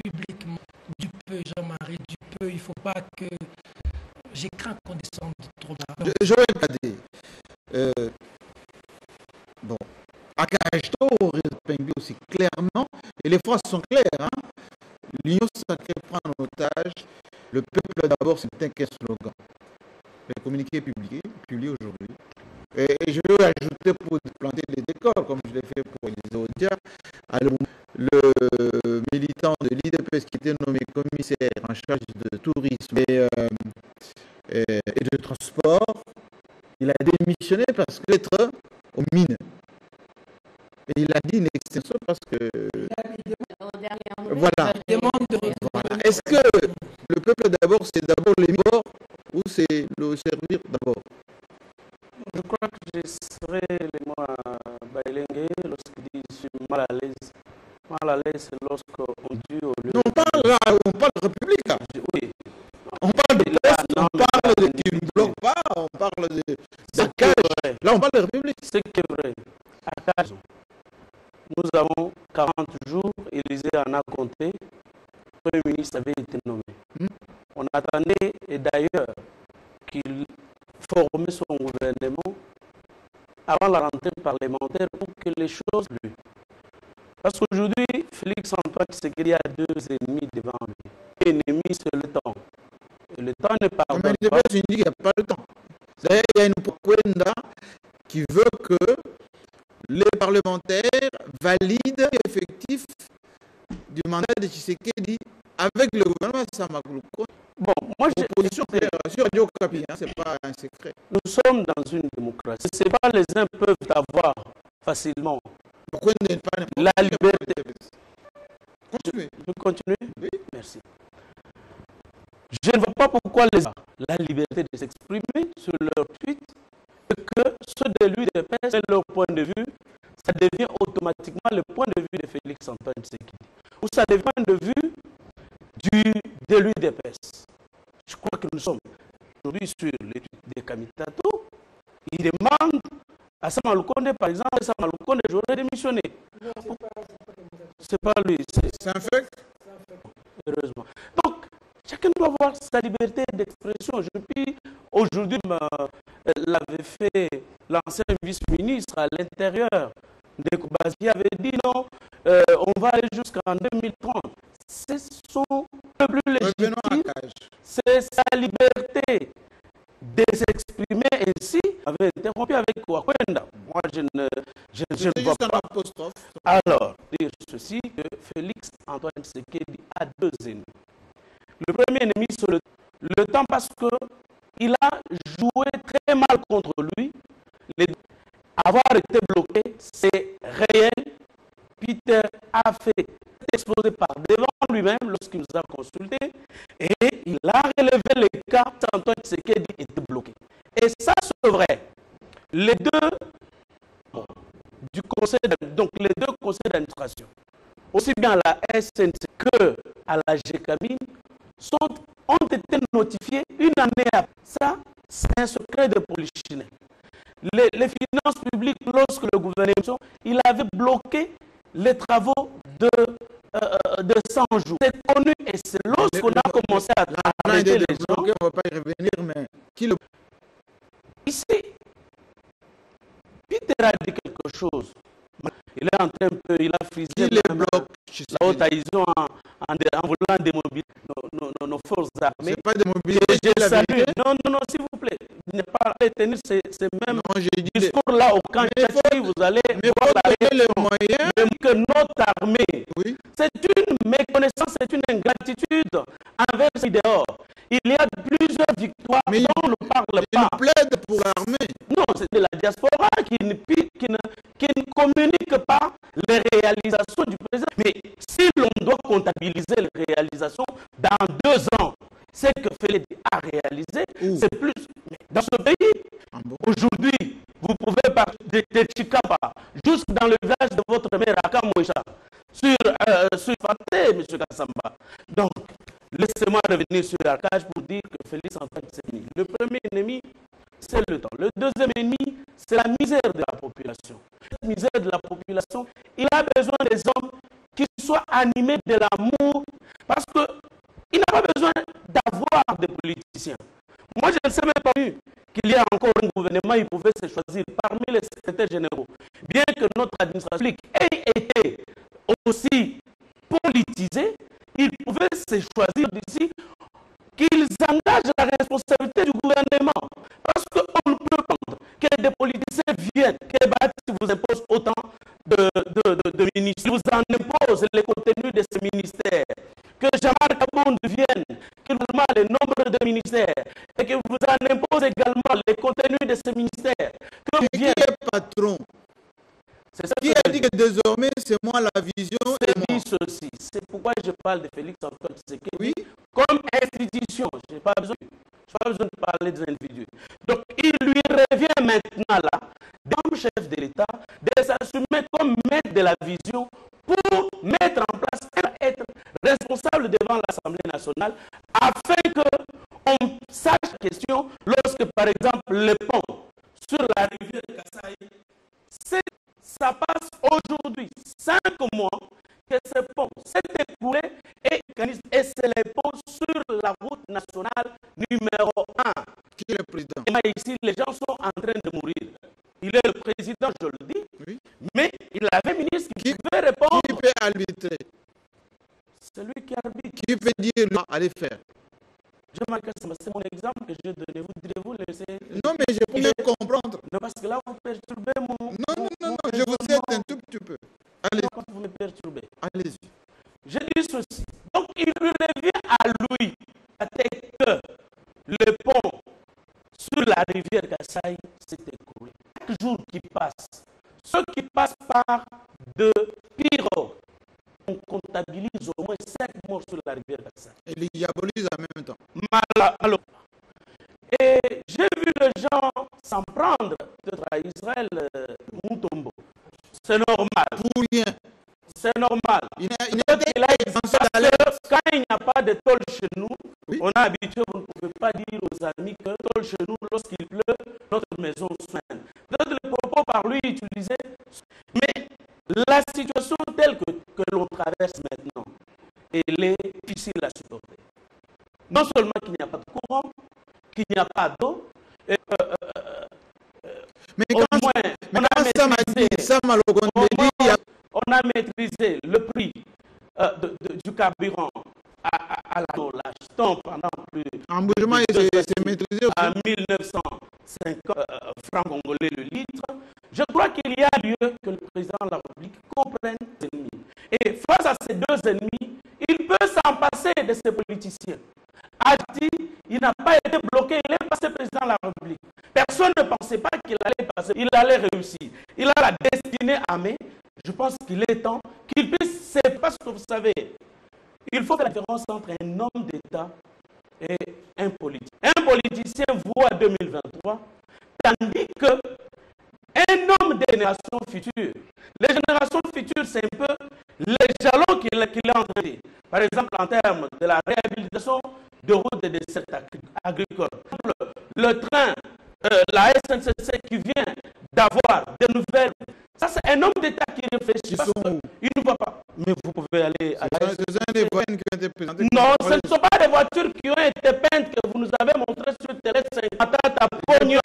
S7: publiquement. Du peu, Jean-Marie, du peu. Il ne faut pas que. J'ai craint qu'on descende trop bas. Donc,
S1: Jo- Joël Kadé. Euh, bon. Akashto Pengui aussi clairement, et les phrases sont claires. Hein. L'Union sacrée prend en otage le peuple d'abord, c'est un slogan? Le communiqué est publié, publié aujourd'hui. Et, je veux ajouter pour planter les décors, comme je l'ai fait pour les Odia, le militant de l'IDPS qui était nommé commissaire en charge de tourisme et, euh, de transport, il a démissionné parce que être aux mines. Et il a dit une extension parce que. Voilà. Est-ce que le peuple d'abord, c'est d'abord les mines ou c'est le servir d'abord?
S8: Je crois que je serai les mots à lorsqu'il dit je suis mal à l'aise. Mal à l'aise, c'est lorsqu'on tue au lieu
S1: Non, on parle là, on parle de République. là.
S8: de. Oui,
S1: On parle de
S8: Là,
S1: on parle de qui ne bloque pas, on parle de
S8: c'est.
S1: Là, on parle de République.
S8: Ce qui est vrai. Nous avons 40 jours, Élysée en a compté, le Premier ministre avait été nommé.
S1: Hmm?
S8: On attendait, et d'ailleurs, qu'il forme son gouvernement avant la rentrée parlementaire pour que les choses lui. Parce qu'aujourd'hui, Félix Antoine Tshisekedi a deux ennemis devant lui. L'ennemi, c'est le temps. Et le temps ne
S1: Mais
S8: pardonne
S1: il
S8: pas.
S1: dit qu'il n'y a pas le temps. Il y a une Pokwenda qui veut que les parlementaires valident l'effectif du mandat de Tshisekedi avec le gouvernement Samaklouko.
S8: Bon, moi, je,
S1: Opposition claire sur Radio hein, c'est pas un secret.
S8: Nous sommes dans une démocratie. Ce n'est pas les uns peuvent avoir facilement
S1: Pourquoi n'est pas
S8: la liberté.
S1: Continuez.
S8: Je peux continuer?
S1: Oui.
S8: Merci. Je ne vois pas pourquoi les la liberté de s'exprimer sur leur tweet et que ceux de l'UDPS, c'est leur point de vue, ça devient automatiquement le point de vue de Félix Antoine Tshisekedi. Ou ça devient le point de vue du, de l'UDPS. Je crois que nous sommes aujourd'hui sur l'étude des Kamitato. Il demande à Samaloukonde, par exemple, Samaloukonde, j'aurais démissionné. C'est pas lui, c'est
S1: C'est un fait.
S8: heureusement. Donc, chacun doit avoir sa liberté d'expression. Je puis aujourd'hui, me- l'avait fait l'ancien vice-ministre à l'intérieur. Bazi avait dit non, euh, on va aller jusqu'en 2030. C'est son le plus
S1: Revenons à
S8: légitime, c'est sa liberté de s'exprimer ainsi avait interrompu avec Wakwenda. Moi, je ne, je, ne vois pas.
S1: apostrophe.
S8: Alors, dire ceci, que Félix Antoine Tshisekedi a deux ennemis. Le premier ennemi, c'est le, le temps parce que il a joué très mal contre lui. Les- avoir été bloqué, c'est réel. Peter a fait exposé par devant lui-même lorsqu'il nous a consultés et il a relevé les cas Antoine Tshisekedi était bloqué. Et ça, c'est vrai. Les deux du conseil, donc les deux conseils d'administration, aussi bien à la SNC que à la GCAMI, sont, ont été notifiés une année après. Ça, c'est un secret de polichinelle. Les, les finances publiques, lorsque le gouvernement, il avait bloqué les travaux de, euh, de 100 jours. C'est connu et c'est lorsqu'on a commencé à arrêter les gens.
S1: on ne va pas y revenir, mais qui le
S8: Ici, Peter a dit quelque chose. Il est en train un peu, il a frisé
S1: qui les bloque
S8: la haute trahison en, en, en voulant démobiliser nos, nos- nos- nos forces armées.
S1: C'est pas de
S8: Et
S1: mobiliser
S8: je
S1: la
S8: salue. Non, non, non, s'il vous plaît. Il n'est pas tenir ces, ces mêmes discours-là au camp vous allez
S1: mais
S8: voir la
S1: les moyens.
S8: Même que notre armée,
S1: Oui.
S8: c'est une méconnaissance, c'est une ingratitude envers ces dehors. Il y a plusieurs victoires
S1: Mais il-
S8: dont on ne parle
S1: Il
S8: pas.
S1: plaide pour l'armée.
S8: Non, c'est de la diaspora qui ne, pi- qui, ne, qui ne communique pas les réalisations du président. Mais si l'on doit comptabiliser les réalisations dans deux ans, ce que Félix a réalisé, c'est plus. Dans ce pays,
S1: Ah
S8: aujourd'hui, vous pouvez partir de, de Chikapa jusque dans le village de votre mère à Kamoïcha, sur, euh, sur Faté, M. Kassamba. Donc, laissez-moi revenir sur Arcage pour dire que Félix Antoine Tshisekedi, le premier ennemi, c'est le temps. Le deuxième ennemi, c'est la misère de la population. La misère de la population, il a besoin des hommes qui soient animés de l'amour, parce que il n'a pas besoin d'avoir des politiciens. Moi, je ne sais même pas qu'il y a encore un gouvernement, il pouvait se choisir parmi les secrétaires généraux. Bien que notre administration publique ait été aussi politisée, il pouvait se choisir d'ici qu'ils engagent la responsabilité du gouvernement. Parce qu'on ne peut pas que des politiciens viennent, que Bati vous impose autant de, de, de, de ministres, vous en impose les contenus de ces ministères, que Jamar Kabound vienne, qu'il vous demande le nombre de ministères, et que vous en impose également les contenus de ces ministères, que
S1: Qui
S8: vienne.
S1: est patron
S8: C'est ça
S1: Qui
S8: que
S1: a dit que désormais c'est moi la vision
S8: je
S1: et moi
S8: dis ceci. C'est pourquoi je parle de Tshisekedi
S1: Oui.
S8: comme institution. Je n'ai pas besoin, de parler des individus. Donc, il lui revient maintenant là, comme chef de l'État, de s'assumer comme maître de la vision pour mettre en place être responsable devant l'Assemblée nationale afin que on sache la question lorsque, par exemple, le pont sur la rivière Kassai c'est- ça passe aujourd'hui cinq mois que ce pont s'est écoulé et, et c'est le pont sur la route nationale numéro 1.
S1: Qui est le président?
S8: Et moi, ici, les gens sont en train de mourir. Il est le président, je le dis,
S1: Oui.
S8: mais il avait ministre qui,
S1: Qui-
S8: pouvait répondre.
S1: Qui peut arbitrer?
S8: C'est lui qui arbitre.
S1: Qui peut dire lui, allez faire
S8: Je marque ça, c'est mon exemple que je donné. Vous direz-vous laisser.
S1: Non, mais je peux comprendre.
S8: Non, parce que là, vous perturbez mon.
S1: Non, non,
S8: mon-
S1: non,
S8: mon
S1: non, je vous aide un tout petit peu. Allez,
S8: Quand vous me perturbez.
S1: allez-y.
S8: Je dis ceci. Donc, il lui revient à lui, à tel que le pont sur la rivière Kassai s'est écoulé. Chaque jour qui passe, ceux qui passent par de pirogues, on comptabilise au moins 5 morts sur la rivière Kassai.
S1: Et les diabolise en même temps.
S8: Mal- alors. Et j'ai vu les gens s'en prendre peut-être à Israël, euh, Moutombo. C'est normal,
S1: Pour rien.
S8: C'est normal.
S1: Il
S8: a quand il n'y a pas de tôle chez nous,
S1: Oui.
S8: on a habitué, vous ne pouvez pas dire aux amis que tôle chez nous, lorsqu'il pleut, notre maison soigne. Le propos par lui utilisé, mais la situation telle que, que l'on traverse maintenant, elle est difficile à supporter. Non seulement qu'il n'y a pas de courant, qu'il n'y a pas d'eau, euh,
S1: Mais
S8: au
S1: quand,
S8: moins,
S1: mais
S8: on a
S1: quand ça m'a dit, ça
S8: au
S1: compté dit, il y a-
S8: moins, on a maîtrisé le prix euh, de- de- du carburant à, à, à la l'achetant pendant plus
S1: en mouvement, il s'est s'est maîtrisé
S8: à
S1: aussi.
S8: 1950 euh, francs congolais le litre. Je crois qu'il y a lieu que le président de la République comprenne ses ennemis. Et face à ces deux ennemis, il peut s'en passer de ces politiciens. Haïti, il n'a pas été bloqué, il est passé président de la République. Personne ne pensait pas qu'il allait passer, il allait réussir. Il a la destinée amée. Je pense qu'il est temps qu'il puisse, c'est parce que vous savez, il faut faire la différence entre un homme d'État et un politicien. Un politicien voit 2023, tandis que un homme des générations futures, les générations futures, c'est un peu les jalons qu'il a entraînés. Par exemple, en termes de la réhabilitation de routes et de secteurs agricoles. Le train, euh, la SNCC qui vient d'avoir de nouvelles. Ça, c'est un homme d'État qui réfléchit. Parce que il ne voit pas. Mais vous pouvez aller à la
S1: Ce sont des voitures qui ont été présentées.
S8: non, ce ne sont pas des voitures qui ont été peintes que vous nous avez montrées sur le terrain. C'est à pognon,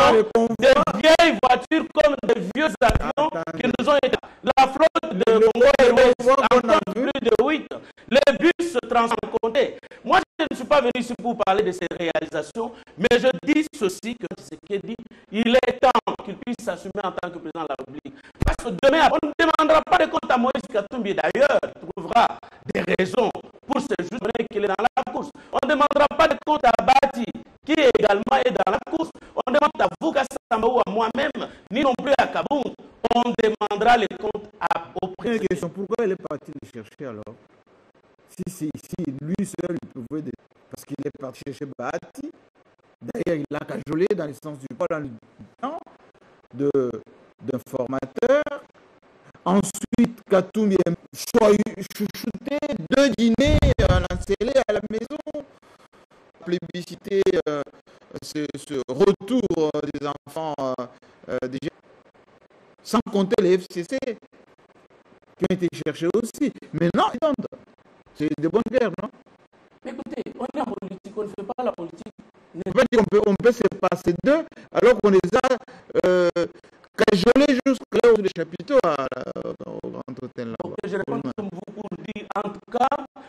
S8: des vieilles voitures comme des vieux avions qui nous ont été. La flotte de Congo Airways, encore plus de 8. Les bus se transforment. Moi, je ne suis pas venu ici pour parler de ces réalisations, mais je dis ceci, que ce qui est dit, il est temps qu'il puisse s'assumer en tant que président de la République. Parce que demain, on ne demandera pas de compte à Moïse Katumbi. D'ailleurs, il trouvera des raisons pour ce journée qu'il est dans la course. On ne demandera pas de compte à Bati, qui également est dans la course. On demande à vous, Samba ou à moi-même, ni non plus à Kaboum. On demandera les comptes à, au président.
S1: question, pourquoi il est parti le chercher alors? Si, si, si lui seul pouvait... dé- Parce qu'il est parti chercher Bahati. D'ailleurs, il a cajolé dans le sens du le temps de- d'un formateur. Ensuite, Katoum est chouchouté, deux dîners en scellé à la maison. Plébiscité euh, ce, ce retour euh, des enfants euh, euh, déjà sans compter les FCC qui ont été cherchés aussi. Mais non, c'est de bonne guerre, non?
S8: Écoutez, on est en politique, on ne fait pas la politique.
S1: On peut dire qu'on peut, on peut se passer d'eux alors qu'on les a euh, jusqu'à là au chapiteau à au grand hôtel là-bas.
S8: Je réponds comme vous pour dire, en tout cas,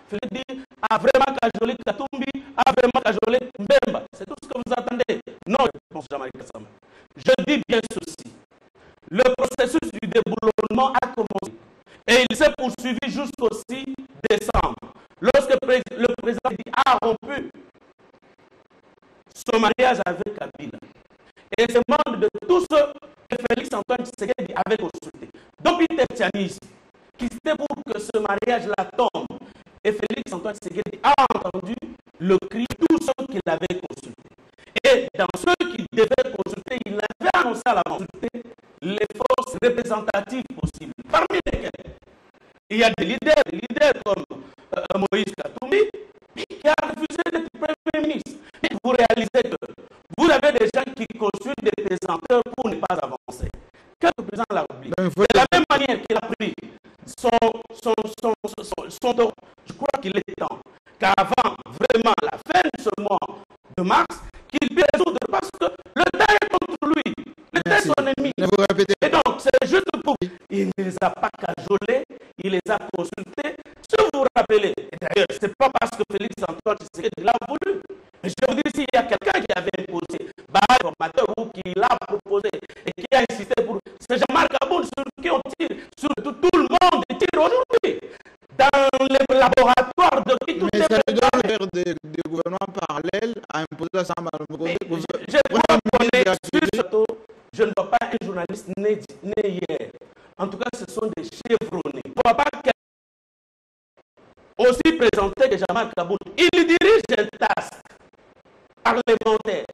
S8: Philippe dit, a vraiment cajolé Katumbi, a vraiment cajolé Mbemba. C'est tout ce que vous attendez. Non, je pense Kassama. Je dis bien ceci. Le processus du déboulonnement a commencé et il s'est poursuivi jusqu'au 6 décembre. Lorsque le prés- le président a rompu son mariage avec Kabila et demande de tous ceux que Félix Antoine Tshisekedi avait consultés. Donc Peter Tianis, qui c'était pour que ce mariage-là tombe, et Félix Antoine Tshisekedi a entendu le cri de tous ceux qu'il avait consultés. Et dans ceux qu'il devait consulter, il avait annoncé à la consulter les forces représentatives possibles. Parmi lesquelles il y a des leaders, des leaders comme euh, Moïse Katumbi, qui a refusé d'être Premier ministre. Vous réalisez que vous avez des gens qui construisent des présenteurs pour ne pas avancer. Que le président de la République, de la même manière qu'il a pris son, son, son, son, son, son taureau, je crois qu'il est temps qu'avant vraiment la fin de ce mois de mars, qu'il puisse résoudre parce que le temps est contre lui. Le temps est son ennemi. Et donc, c'est juste pour. Il ne les a pas cajolés, il les a consultés. Si vous vous rappelez, et d'ailleurs, ce n'est pas parce que Félix Antoine Tshisekedi l'a voulu. Je vous dis, s'il y a quelqu'un qui avait imposé, bah, formateur ou qui l'a proposé et qui a insisté pour. C'est Jean-Marc sur qui on tire, sur tout, tout le monde tire aujourd'hui. Dans les laboratoires de qui tout
S1: Mais
S8: est
S1: ça donne faire des, des gouvernements parallèles à imposer à Samba.
S8: Je est sur je ne vois pas un journaliste né, né hier. En tout cas, ce sont des chevronnés. Je ne vois pas quelqu'un aussi présenté que Jean-Marc Kaboul. Il dirige un task parlementaire.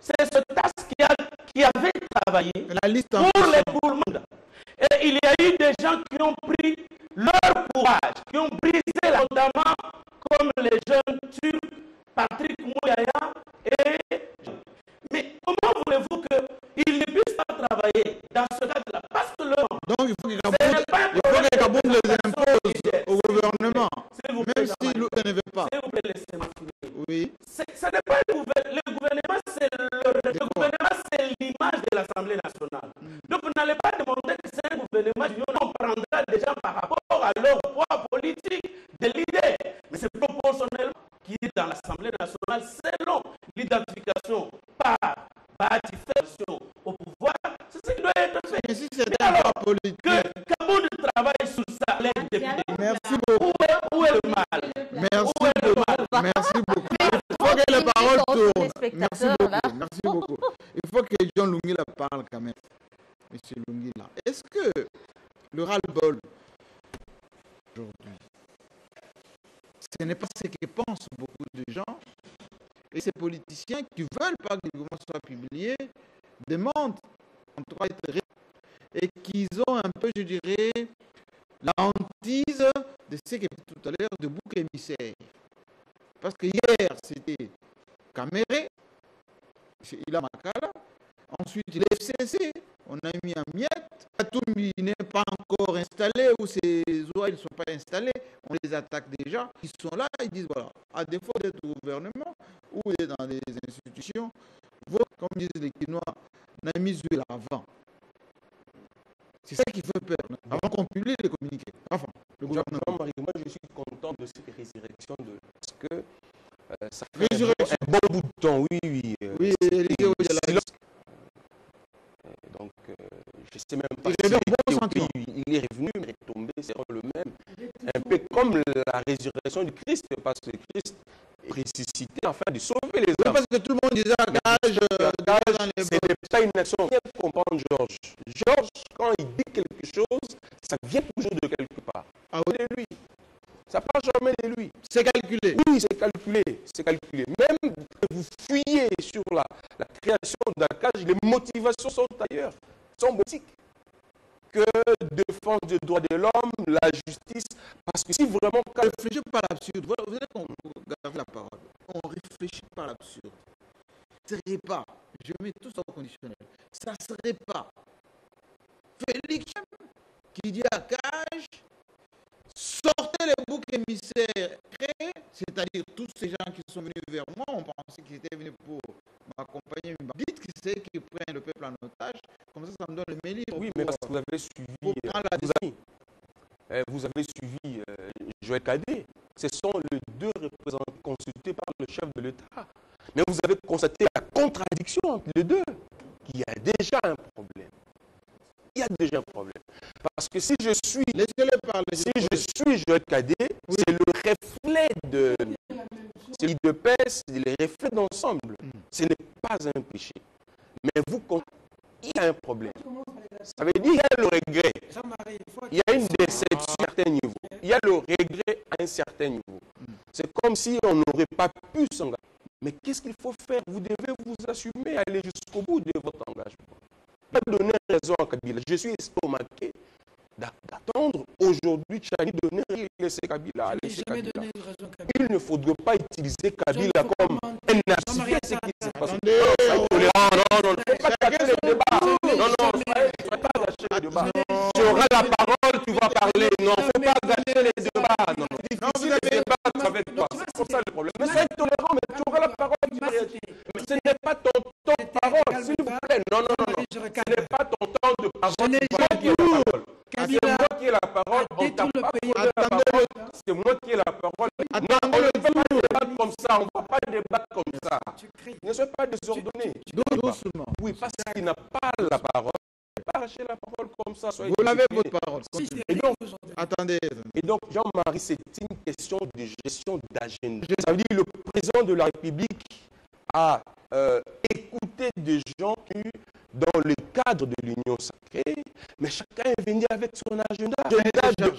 S8: C'est ce task qui, a, qui avait travaillé pour, les, pour le monde. Et il y a eu des gens qui ont pris leur courage, qui ont brisé, la- notamment comme les jeunes Turcs, Patrick Mouyaya et mais comment voulez-vous qu'ils ne puissent pas travailler dans ce cadre-là? Parce que le
S1: Donc il faut que Kaboul, les impose au gouvernement, même si lui ne veut pas.
S8: S'il vous plaît, laissez-moi finir.
S1: Oui.
S8: C'est- Ce n'est pas le gouvernement. Le gouvernement, c'est le, le gouvernement, c'est l'image de l'Assemblée nationale. Donc, vous n'allez pas demander que c'est un gouvernement d'union. On prendra des gens par rapport à leur poids politique.
S1: Merci beaucoup.
S8: Où est, où est le mal
S1: Merci
S8: Où est le
S1: beaucoup.
S8: mal
S1: Merci beaucoup. Il faut que les
S11: Votre
S1: paroles
S11: limite aux
S1: tournent. Merci
S11: téléspectateurs, là.
S1: beaucoup. Merci beaucoup. Il faut que John Lungi la parle quand même. Monsieur Lungi là. Est-ce que le ras-le-bol aujourd'hui, ce n'est pas ce que pensent beaucoup de gens et ces politiciens qui veulent pas que le document soit publié demandent en ré- et qu'ils ont un peu, je dirais, la hantise de ce que tout à l'heure de bouc émissaire. Parce que hier, c'était Caméré, c'est Ila Makala. Ensuite, l'FCC, on a mis en miettes. Atumbi n'est pas encore installé ou ses oies ne sont pas installés. On les attaque déjà. Ils sont là, ils disent voilà, à défaut d'être au gouvernement ou d'être dans des institutions, vous, comme disent les Quinois, n'a mis avant. C'est ça qui fait peur. Avant qu'on publie les communiqués. Enfin, le gouvernement.
S9: Jean-Marie, moi je suis content de cette résurrection de parce que euh, ça fait un bon,
S1: Résurrection.
S9: un bon bout de temps, oui, oui. euh,
S1: Oui,
S9: c'était
S1: lié au dialogue.
S9: silence. Euh, Donc, euh, je sais même pas
S1: Il
S9: si
S1: bon
S9: oui,
S1: sentiment.
S9: oui, il est revenu, mais tombé, c'est le même. Un peu comme la résurrection du Christ, parce que Christ est ressuscité afin de sauver les
S1: Oui,
S9: âmes.
S1: parce que tout le monde disait gage, euh, gage dans les
S9: Ce n'est pas une action. Bien comprendre Georges. Georges, quand il dit quelque chose, ça vient toujours de quelque part.
S1: Ah oui?
S9: de lui. Ça part jamais de lui.
S1: C'est calculé.
S9: Oui, c'est calculé. C'est calculé. Même que vous fuyez sur la, la création d'un cage, les motivations sont ailleurs, sont politiques. Que défense des droits de l'homme, la justice, parce que si vraiment
S1: On réfléchit pas à l'absurde. Vous garde la parole. On réfléchit pas à l'absurde. Ce serait pas, je mets tout ça au conditionnel, ça ne serait pas Félix qui dit à Cage, sortez les boucs émissaires c'est-à-dire tous ces gens qui sont venus vers moi, on pensait qu'ils étaient venus pour m'accompagner. Dites que c'est qui prennent le peuple en otage, comme ça, ça me donne le.
S9: Oui, mais parce que vous avez suivi, euh,
S1: la
S9: vous avez, euh, vous avez suivi euh, Joël Cadet. Ce sont les deux représentants consultés par le chef de l'État. Mais vous avez constaté la contradiction entre les deux. Il y a déjà un problème. Il y a déjà un problème. Parce que si je suis,
S1: Laissez-les parler.
S9: si je suis Joël Cadet, c'est le reflet de, c'est de paix, c'est le reflet d'ensemble. Ce n'est pas un péché. Mais vous, il y a un problème. Ça veut dire qu'il y a le regret.
S7: Il
S9: y a une déception à un certain niveau. Il y a le regret à un certain niveau. C'est comme si on n'aurait pas pu s'engager. Mais qu'est-ce qu'il faut faire? Vous devez vous assumer, aller jusqu'au bout de votre engagement. Pas donner raison à Kabila. Je suis estomaqué d'a- d'attendre aujourd'hui Chani donner laisser Kabila. Laisser Kabila.
S7: donné raison Kabila.
S9: Il ne faudrait pas utiliser Kabila comme un narcissique. ce qui se passe.
S1: Attendez,
S9: Non, intolérant, non, non, ne faut pas
S1: Chacun
S9: débat. Non, non, pas gâcher le débat. Tu auras la parole, tu vas parler. Non, faut pas gâcher les débats. Non, non. Difficile de débattre avec toi. C'est comme ça le problème. Mais c'est intolérant, mais tu auras la parole. tu. Mais ce n'est pas ton temps de parole, s'il vous plaît. Non, non, non, Ce n'est pas ton temps de parole.
S7: Je n'ai
S9: C'est moi qui ai la parole. C'est moi qui ai la parole. On t'a pas la parole. C'est moi qui ai la parole. Non, on ne peut pas débattre comme ça. On ne va pas débattre comme ça.
S7: Tu cries.
S9: Ne sois pas désordonné.
S1: doucement.
S9: Oui, parce qu'il n'a pas la parole. Pas arracher la parole comme ça. soyez
S1: Vous l'avez votre parole.
S9: Et donc.
S1: Attendez.
S9: Et donc, Jean-Marie, c'est une question de gestion d'agenda. Ça veut dire le président de la République a euh, écouté des gens qui, dans le cadre de l'Union sacrée, mais chacun est venu avec son agenda.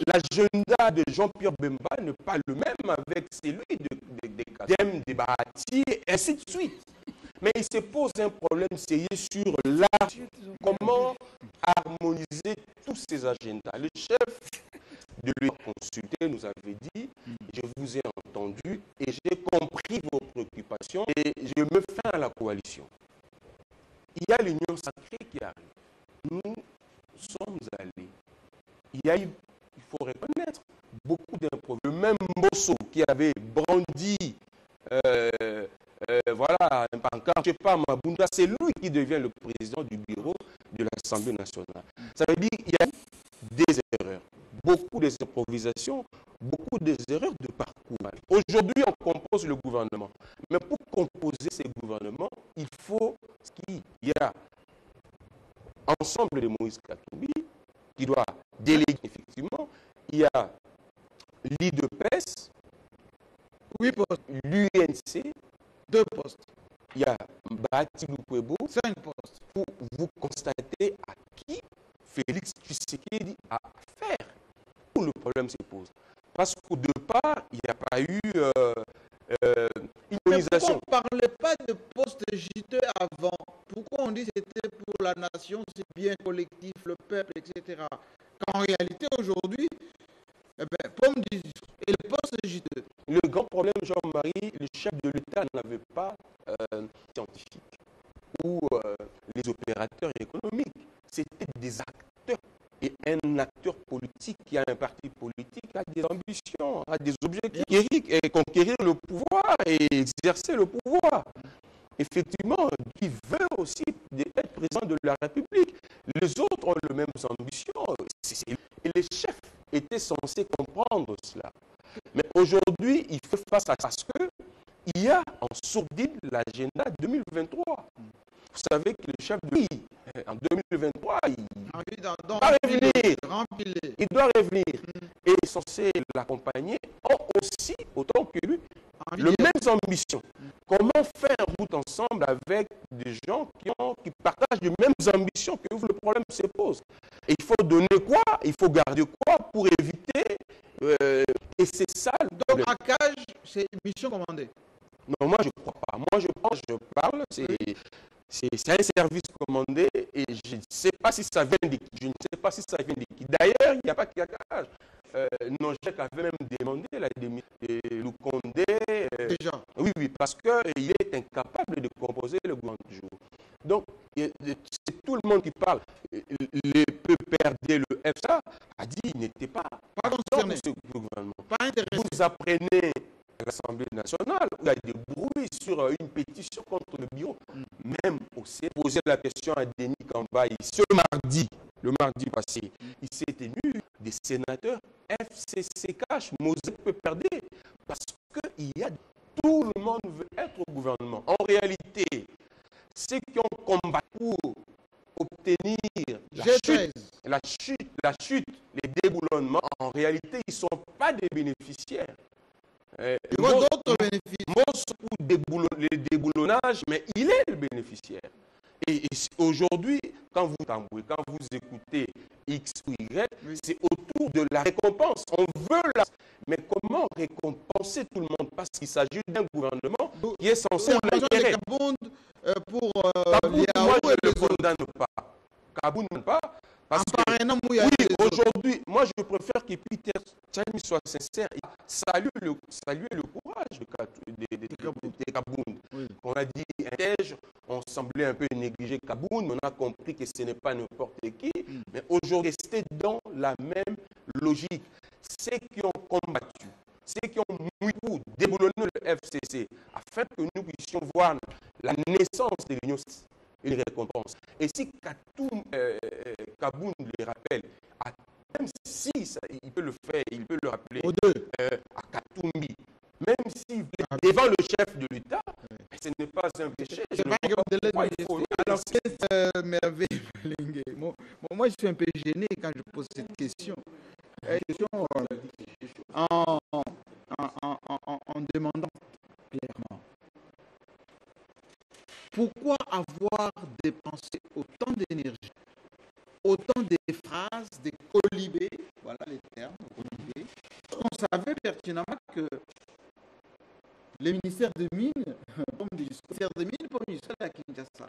S9: L'agenda de- Jean-Pierre Bemba n'est pas le même avec celui de, de, de Kadem, de Bahati, et ainsi de suite. Mais il se pose un problème sérieux sur la comment harmoniser tous ces agendas. Le chef de l'Union consulté nous avait dit, je vous ai entendu et j'ai compris vos préoccupations et je me fais à la coalition. Il y a l'Union sacrée qui arrive. Nous sommes allés. Il y a eu, il faut reconnaître, beaucoup d'impôts. Le même Bosso qui avait brandi euh, euh, voilà, un pancarte, je sais pas, Mabunda, c'est lui qui devient le président du bureau de l'Assemblée nationale. Ça veut dire qu'il y a des erreurs, beaucoup des improvisations, beaucoup des erreurs de parcours. Aujourd'hui, on compose le gouvernement. Mais pour composer ces gouvernements, il faut qu'il y a ensemble de Moïse Katoubi qui doit déléguer effectivement. Il y a l'IDPES,
S1: Huit postes,
S9: l'UNC,
S1: deux postes,
S9: il y a Bati Lukwebo,
S1: cinq postes.
S9: pour vous constater à qui Félix Tshisekedi a affaire. Où le problème se pose. Parce qu'au départ, il n'y a pas eu euh, euh,
S1: pourquoi on ne parlait pas de postes juteux avant? Pourquoi on dit que c'était pour la nation, c'est bien collectif, le peuple, etc. Qu'en réalité, aujourd'hui, eh ben, Pomme dit, et le poste juteux.
S9: Le grand problème, Jean-Marie, le chef de l'État n'avait pas euh, scientifique ou euh, les opérateurs économiques. C'était des acteurs. Et un acteur politique qui a un parti politique a des ambitions, a des objectifs. Conquérir, et conquérir le pouvoir et exercer le pouvoir. Effectivement, il veut aussi être président de la République. Les autres ont les mêmes ambitions. Et les chefs étaient censés comprendre cela. Mais aujourd'hui, il fait face à ce que il y a en sourdine l'agenda 2023. Vous savez que le chef de l'État, en 2023, il
S1: D'en
S9: doit revenir. Il doit revenir. Et est censé l'accompagner ont aussi, autant que lui, les mêmes ambitions. Comment faire route ensemble avec des gens qui, ont, qui partagent les mêmes ambitions que vous? Le problème se pose. Et il faut donner quoi? Il faut garder quoi pour éviter euh, Et c'est ça le
S1: Donc, cage, c'est mission commandée.
S9: Non, moi je crois pas. Moi je pense, je parle, c'est un service commandé et je ne sais pas si ça vient de qui. Je ne sais pas si ça vient de qui. D'ailleurs, il n'y a pas a cage. Euh, Nojek avait même demandé la démission de euh,
S1: Déjà.
S9: oui, oui, parce qu'il est incapable de composer le du jour. Donc, c'est tout le monde qui parle. Le PPRD, le FSA, a dit qu'il n'était pas
S1: Pas concerné,
S9: ce gouvernement.
S1: pas intéressé.
S9: Vous apprenez l'Assemblée nationale où il y a des bruits sur euh, une pétition contre le bureau. Même au CE, poser la question à Denis Kambaï ce mardi, le mardi passé, il s'est tenu des sénateurs FCCK, Moselle peut perdre parce qu'il y a tout le monde veut être au gouvernement. En réalité, ceux qui ont combattu pour obtenir la chute
S1: G13.
S9: la chute, la chute, les déboulonnements, en réalité, ils ne sont pas des bénéficiaires. Euh,
S1: Il y aura d'autres bénéfices.
S9: Moscou déboulonne les déboulonnages, mais il est le bénéficiaire. Et, aujourd'hui, quand vous tambouez, quand vous écoutez X ou Y,
S1: Oui.
S9: c'est autour de la récompense. On veut la... Mais comment récompenser tout le monde? Parce qu'il s'agit d'un gouvernement qui est censé l'intérêt.
S1: Euh, pour euh,
S9: moi, je ne le condamne pas. Pas. Parce que oui, aujourd'hui, moi je préfère que Peter Chani soit sincère et salue le, saluer le courage de, de, de,
S1: Kaboun. Oui.
S9: On a dit intègre, on semblait un peu négliger Kaboun, mais on a compris que ce n'est pas n'importe qui.
S1: Mm.
S9: Mais aujourd'hui, c'était dans la même logique. Ceux qui ont combattu, ceux qui ont mouillé déboulonner le FCC, afin que nous puissions voir la naissance de l'Union une récompense. Et si Katoum, euh, euh, Kaboun le rappelle, à- même si ça- il peut le faire, il peut le rappeler euh, à Katoumbi, même s'il est devant le chef de l'État, ce n'est pas un péché. Je
S1: C'est pas Alors, cette euh, merveille, Malingue, moi, moi, je suis un peu gêné quand je pose cette question. Question, en, en, en- en demandant clairement pourquoi dépensé autant d'énergie, autant de phrases, de colibés, voilà les termes, colibés, on savait pertinemment que le ministère des Mines, comme le ministère des Mines, pour ministère de la Kinshasa,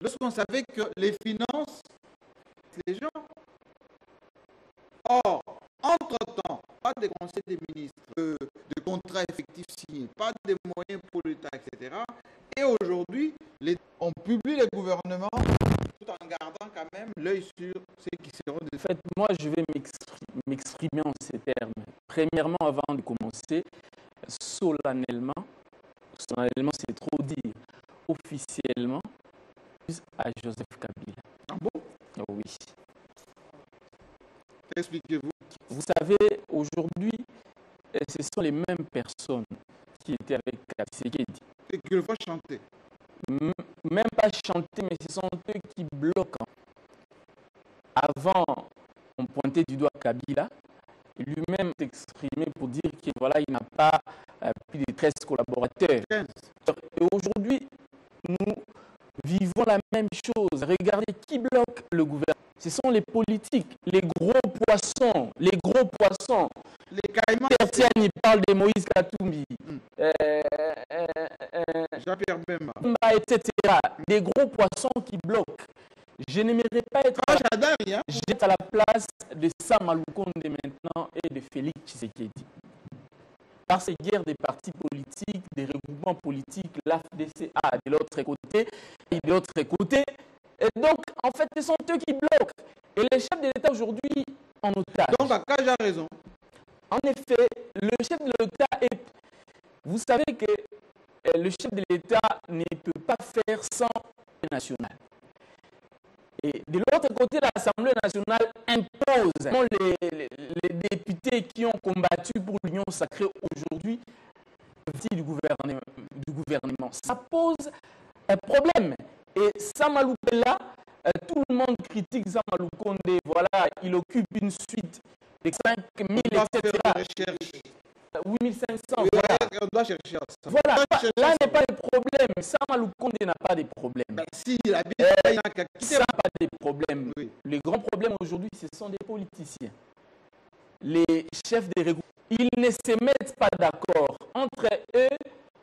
S1: lorsqu'on savait que les finances, les gens. Or, entre-temps, pas de conseil des ministres, euh, de contrats effectifs signés, pas de moyens pour l'État, etc. Et aujourd'hui, les- on publie les gouvernements tout en gardant quand même l'œil sur ceux qui seront des
S10: En fait, moi, je vais m'expri- m'exprimer en ces termes. Premièrement, avant de commencer, solennellement, solennellement, c'est trop dire, officiellement, à Joseph Kabila.
S1: Ah bon?
S10: Oui.
S1: Expliquez-vous.
S10: Vous savez, aujourd'hui, euh, ce sont les mêmes personnes qui étaient avec Tshisekedi.
S1: Et que le voit chanter.
S10: Même pas chanter, mais ce sont eux qui bloquent. Avant, on pointait du doigt Kabila. Lui-même s'est exprimé pour dire qu'il voilà, il n'a pas euh, plus de 13 collaborateurs.
S1: 15.
S10: Et aujourd'hui, nous vivons la même chose. Regardez qui bloque le gouvernement. Ce sont les politiques, les gros poissons, les gros poissons.
S1: Les caïmans,
S10: il parle de Moïse Katumbi,
S1: Mm.
S10: euh, euh, euh, etc. Des gros poissons qui bloquent. Je n'aimerais pas être à la,
S1: Jadari, hein?
S10: à la place de Sam Alukonde maintenant et de Félix Tshisekedi. Par ces guerres des partis politiques, des regroupements politiques, l'AFDCA de l'autre côté et de l'autre côté. Et donc, en fait, ce sont eux qui bloquent. Et les chefs de l'État aujourd'hui en otage.
S1: Donc, Akash a raison.
S10: En effet, le chef de l'État est. Vous savez que euh, le chef de l'État ne peut pas faire sans national. Et de l'autre côté, l'Assemblée nationale impose les, les- les députés qui ont combattu pour l'Union sacrée aujourd'hui du gouvernement, du gouvernement. Ça pose un problème. Et Samalou là, euh, tout le monde critique Samalou Condé. Voilà, il occupe une suite de 5 000,
S1: On doit
S10: etc.
S1: faire des recherches.
S10: 8500.
S1: Oui,
S10: Voilà,
S1: On doit chercher ça.
S10: voilà. Pas- là n'est pas le problème. Samalou Condé n'a pas de problème.
S1: Ben, S'il habite,
S10: Euh,
S1: il n'a.
S10: Ça pas de problème.
S1: Oui.
S10: Les grands problèmes aujourd'hui, ce sont des politiciens. Les chefs des regroupements, ils ne se mettent pas d'accord. Entre eux,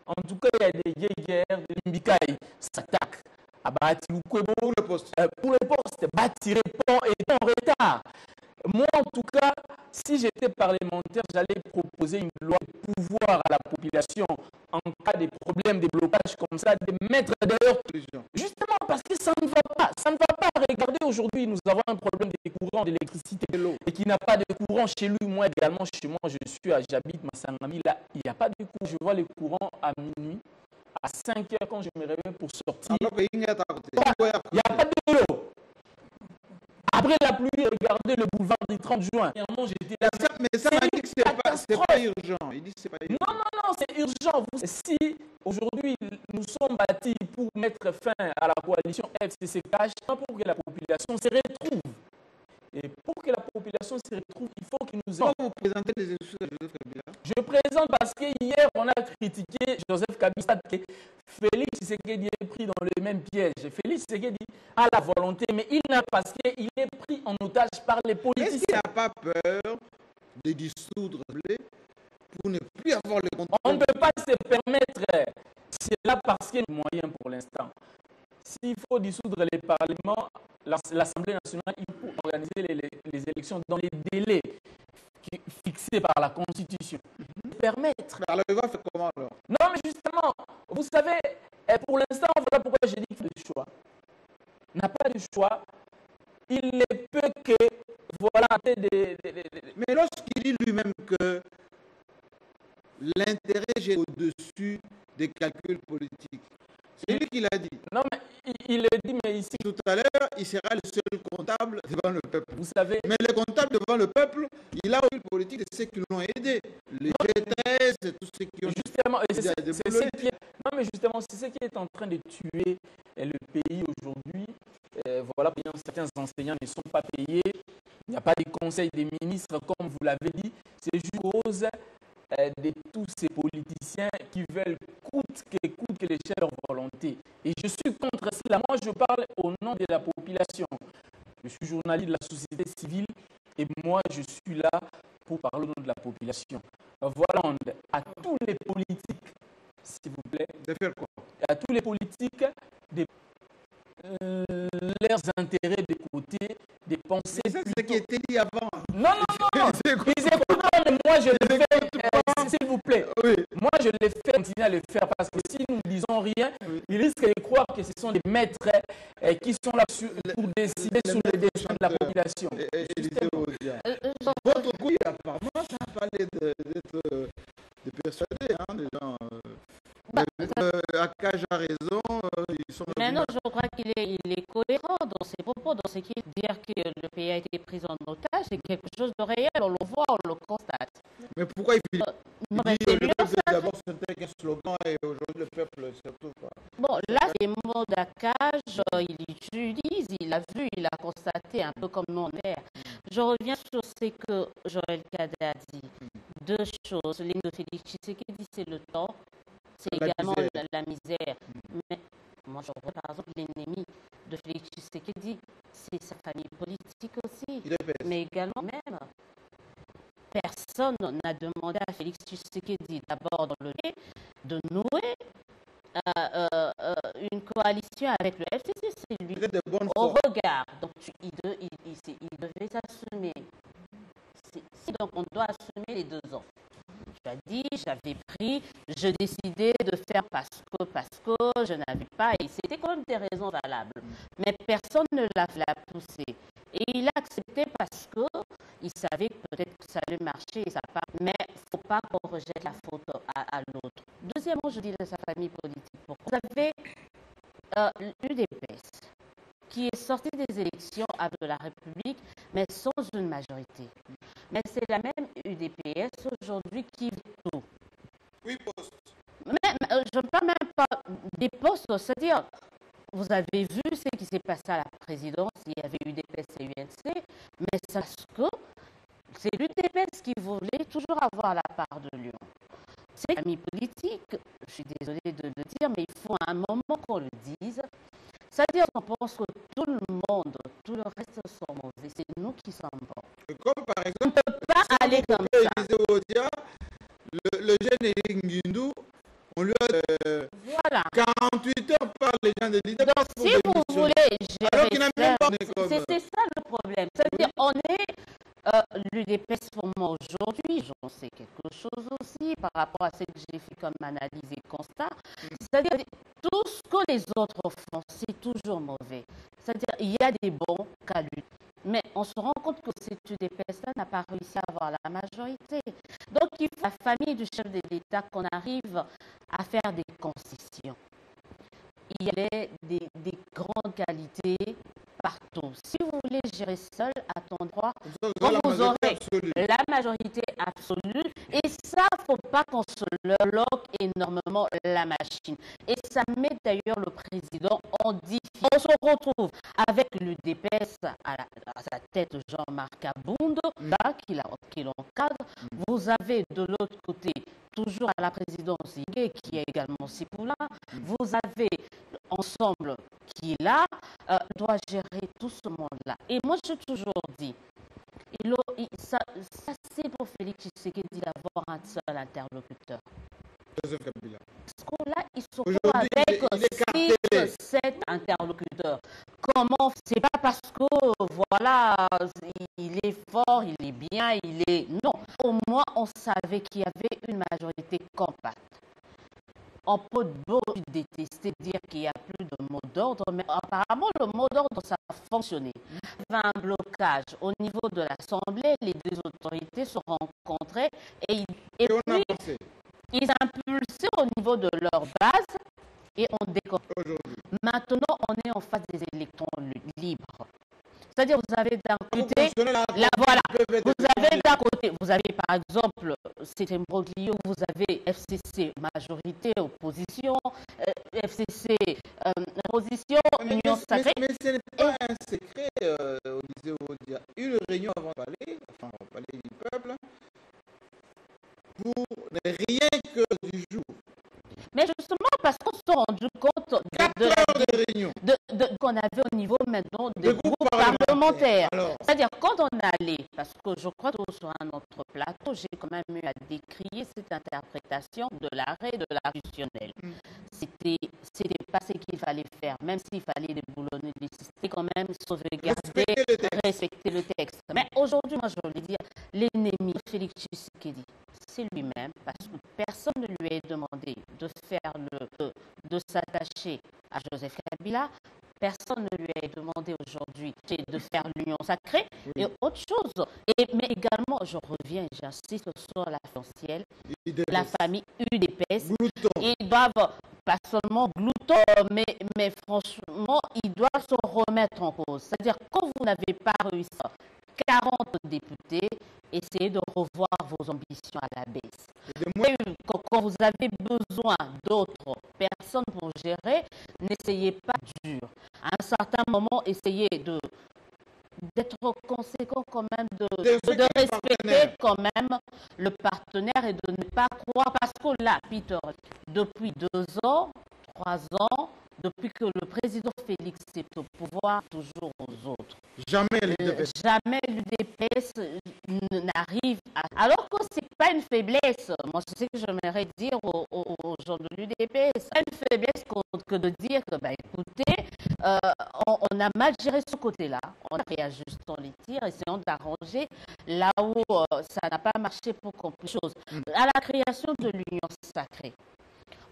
S10: en tout cas, il y a des guerres, des Mbikaï s'attaquent à Bahati
S1: Pour le poste.
S10: euh, pour le poste. Bahati répond et est en retard. Moi, en tout cas, si j'étais parlementaire, j'allais proposer une loi de pouvoir à la population en cas de problème, de blocage comme ça, de mettre d'ailleurs
S1: Solution.
S10: Justement, parce que ça ne va pas. Ça ne va pas. Regardez, aujourd'hui, nous avons un problème de courant, d'électricité. Et qui n'a pas de courant chez lui. Moi également, chez moi, je suis à, j'habite Massangami. Là, il n'y a pas de courant. Je vois le courant à minuit, à 5 heures quand je me réveille pour sortir. Il n'y a pas de l'eau. Après la pluie, regardez le boulevard du 30 juin. Dernièrement, j'étais là.
S1: Ça- Mais ça m'a dit que pas, c'est pas urgent. Il dit que c'est pas urgent.
S10: Non, non, non, c'est urgent. Vous- Si aujourd'hui nous sommes bâtis pour mettre fin à la coalition FCC-CAH, pour que la population se retrouve. Et pour que la population se retrouve, il faut que nous
S1: Comment
S10: ayons.
S1: vous présentez les excuses de Joseph Kabila?
S10: Je présente parce que hier, on a critiqué Joseph Kabila Félix Tshisekedi est pris dans le même piège. Félix Tshisekedi a la volonté, mais il n'a parce qu'il est pris en otage par les
S1: Est-ce qu'il
S10: politiciens.
S1: n'a pas peur de dissoudre l'Assemblée pour ne plus avoir le
S10: On
S1: contrôle
S10: ne peut pas se permettre cela parce qu'il y a des moyens pour l'instant. S'il faut dissoudre les parlements, l'As- l'Assemblée nationale, il faut organiser les, les- les élections dans les délais qui- fixés par la Constitution. Permettre.
S1: Alors, il va faire comment alors?
S10: Non, mais justement, vous savez, eh, pour l'instant, voilà pourquoi j'ai dit pas de choix. Il n'a pas de choix. Il ne peut que, voilà, des, des- des- des-
S1: Mais lorsqu'il dit lui-même que l'intérêt est au-dessus des calculs politiques, c'est lui qui l'a dit.
S10: Non, mais il, le dit, mais ici,
S1: Tout à l'heure, il sera le seul comptable devant le peuple.
S10: vous savez,
S1: Mais le comptable devant le peuple, il a le politique de ceux qui l'ont aidé. Les G13 et tous ceux qui ont
S10: Justement, c'est ce qui est, non mais justement, c'est ce qui est en train de tuer euh, le pays aujourd'hui. Euh, voilà, certains enseignants ne sont pas payés. Il n'y a pas de conseil des ministres, comme vous l'avez dit. C'est juste cause euh, de tous ces politiciens qui veulent coûte que coûte que les leur volonté. Et je suis contre cela. Moi, je parle au nom de la population. Je suis journaliste de la société civile et moi, je suis là pour parler au nom de la population. Voilà, à tous les politiques, s'il vous plaît,
S1: de faire quoi?
S10: À tous les politiques, de, leurs intérêts de côté, de penser.
S1: C'est ce qui était dit avant.
S10: Non, non, non, non.
S1: C'est quoi
S10: Ils écoutent, non, mais moi je le fais, euh, s'il vous plaît.
S1: Oui.
S10: Moi je le fais, continuer à le faire parce que si nous ne disons rien, ils risquent de croire que ce sont des maîtres euh, qui sont là sur- pour décider sur les destins de la population.
S1: Et- et.
S11: Euh, euh, je-
S1: Votre coup, apparemment, ça a parlé de- d'être euh, de persuader, hein, les gens. Euh.
S11: Bah,
S1: Mais, euh, Akaj a raison, euh, ils sont
S11: Mais non, je crois qu'il est, il est cohérent dans ses propos, dans ce qu'il dit dire que le pays a été pris en otage, c'est quelque chose de réel, on le voit, on le constate.
S1: Mais pourquoi il
S11: Non,
S1: il dit euh, le peuple d'abord c'était qu'un slogan et aujourd'hui le peuple surtout pas.
S11: Bon, là, les mots d'accage, euh, il utilise, il a vu, il a constaté, un peu comme nous on est. Je reviens sur ce que Joël Cadet a dit. deux choses. L'hymne de Félix Tshisekedi, c'est le tort, c'est également
S1: misère.
S11: la, la misère. Mais moi, je vois par exemple l'ennemi de Félix Tshisekedi, c'est sa famille politique aussi. Mais également même, personne n'a demandé à Félix Tshisekedi d'abord dans le de nouer euh, euh, euh, une coalition avec le FCC. C'est lui
S1: de
S11: au
S1: foi.
S11: regard. Donc, tu- il, de- il, il, s'est- il devait s'assumer. Si donc on doit assumer les deux ans. J'avais pris, je décidais de faire parce que, parce que je n'avais pas, et c'était quand même des raisons valables. Mais personne ne l'a poussé. Et il a accepté parce que il savait que peut-être que ça allait marcher. Mais il ne faut pas qu'on rejette la faute à, à l'autre. Deuxièmement, je dis de sa famille politique. Pourquoi? Vous avez euh, l'UDPS qui est sorti des élections avec la République, mais sans une majorité. Mais c'est la même UDPS aujourd'hui qui tout.
S1: Oui, poste.
S11: Je ne parle même pas des postes, c'est-à-dire, vous avez vu ce qui s'est passé à la présidence, il y avait UDPS et UNC, mais parce que c'est l'UDPS qui voulait toujours avoir la part de Lyon. C'est amis politiques, je suis désolée de le dire, mais il faut à un moment qu'on le dise. C'est-à-dire qu'on pense que tout le monde, tout le reste sont mauvais, c'est nous qui sommes bons.
S1: Comme par
S11: On
S1: exemple,
S11: ne peut pas aller comme ça.
S1: Odia, le, le jeune Eric on lui a euh,
S11: Voilà.
S1: 48 heures par les gens de l'IDEP
S11: Donc, si vous voulez
S1: Alors qu'il n'a même pas
S11: c'est ça le problème. C'est-à-dire, on est euh, l'UDPS pour moi aujourd'hui, j'en sais quelque chose aussi par rapport à ce que j'ai fait comme analyse et constat. C'est-à-dire, tout que les autres font, c'est toujours mauvais. C'est-à-dire, il y a des bons cas lui. Mais on se rend compte que cette UDPS-là n'a pas réussi à avoir la majorité. Donc, il faut la famille du chef de l'État qu'on arrive à faire des concessions il y a des, des grandes qualités partout. Si vous voulez gérer seul à ton droit,
S1: Vous
S11: aurez
S1: absolue.
S11: la majorité absolue, et ça, faut pas qu'on se le bloque énormément la machine. Et ça met d'ailleurs le président en difficulté. On se retrouve avec l'UDPS à, à sa tête Jean-Marc Abound, là, qui, l'encadre. Vous avez de l'autre côté toujours à la présidence qui est également Sipoula. Vous avez ensemble qui est là, euh, doit gérer tout ce monde-là. Et moi, j'ai toujours dit, ça, ça c'est pour Félix Tshisekedi d'avoir un seul interlocuteur.
S1: Joseph Kabila.
S11: Parce que là, ils sont avec
S1: est- il est
S11: 6, 7 interlocuteurs. Comment C'est pas parce que, voilà, il est fort, il est bien, il est... Non, au moins, on savait qu'il y avait une majorité compacte. On peut beau détester dire qu'il n'y a plus de mot d'ordre, mais apparemment, le mot d'ordre, ça a fonctionné. Il y avait un blocage au niveau de l'Assemblée, les deux autorités se rencontraient et, ils- et
S1: Et on a
S11: puis
S1: avancé
S11: ils impulsaient au niveau de leur base et on décolle.
S1: aujourd'hui.
S11: Maintenant, on est en face des électrons li- libres. C'est-à-dire, vous avez d'un côté,
S1: là,
S11: voilà, vous avez d'un côté, vous avez par exemple, c'est imbroglio, vous avez FCC, majorité, opposition, euh, FCC, euh, opposition,
S1: Mais,
S11: union
S1: mais-
S11: sacrée.
S1: mais ce n'est pas un secret, euh, Odia. Une réunion avant le palais, enfin au palais du peuple, pour rien que du jour.
S11: Mais justement, parce qu'on s'est rendu compte de,
S1: 4
S11: de la- qu'on avait au niveau maintenant des
S1: De groupes
S11: groupes
S1: Alors,
S11: C'est-à-dire, quand on allait, parce que je crois que sur un autre plateau, j'ai quand même eu à décrier cette interprétation de l'arrêt de l'arrêtionnel.
S1: Mm.
S11: C'était, c'était pas ce qu'il fallait faire, même s'il fallait déboulonner les c'était quand même sauvegarder,
S1: respectez le
S11: respecter le texte. Mais aujourd'hui, moi, je voulais dire, l'ennemi Félix Tshisekedi, c'est lui-même, parce que personne ne lui a demandé de faire le, de, de s'attacher à Joseph Kabila. Personne ne lui a demandé aujourd'hui de faire l'union sacrée et autre chose. Et, mais également, je reviens, j'insiste sur l'essentiel, la famille UDPS ils doivent pas seulement gloutons, mais, mais franchement, ils doivent se remettre en cause. C'est-à-dire, quand vous n'avez pas réussi 40 députés, essayez de revoir vos ambitions à la baisse. Quand, vous avez besoin d'autres personnes pour gérer, n'essayez pas dur. À un certain moment, essayez de d'être conséquent quand même, de,
S1: De
S11: respecter quand même le partenaire et de ne pas croire, parce que là, Peter, depuis deux ans, trois ans, depuis que le président Félix est au pouvoir, toujours aux autres.
S1: Jamais
S11: Euh, jamais l'UDPS n'arrive à... Alors que c'est pas une faiblesse. Moi, c'est ce que j'aimerais dire aux, gens de l'UDPS. C'est pas une faiblesse que, de dire que, bah, écoutez, euh, on, on a mal géré ce côté-là. On a réajustons les tirs, essayons d'arranger là où euh, ça n'a pas marché pour qu'on puisse chose. À la création de l'Union sacrée,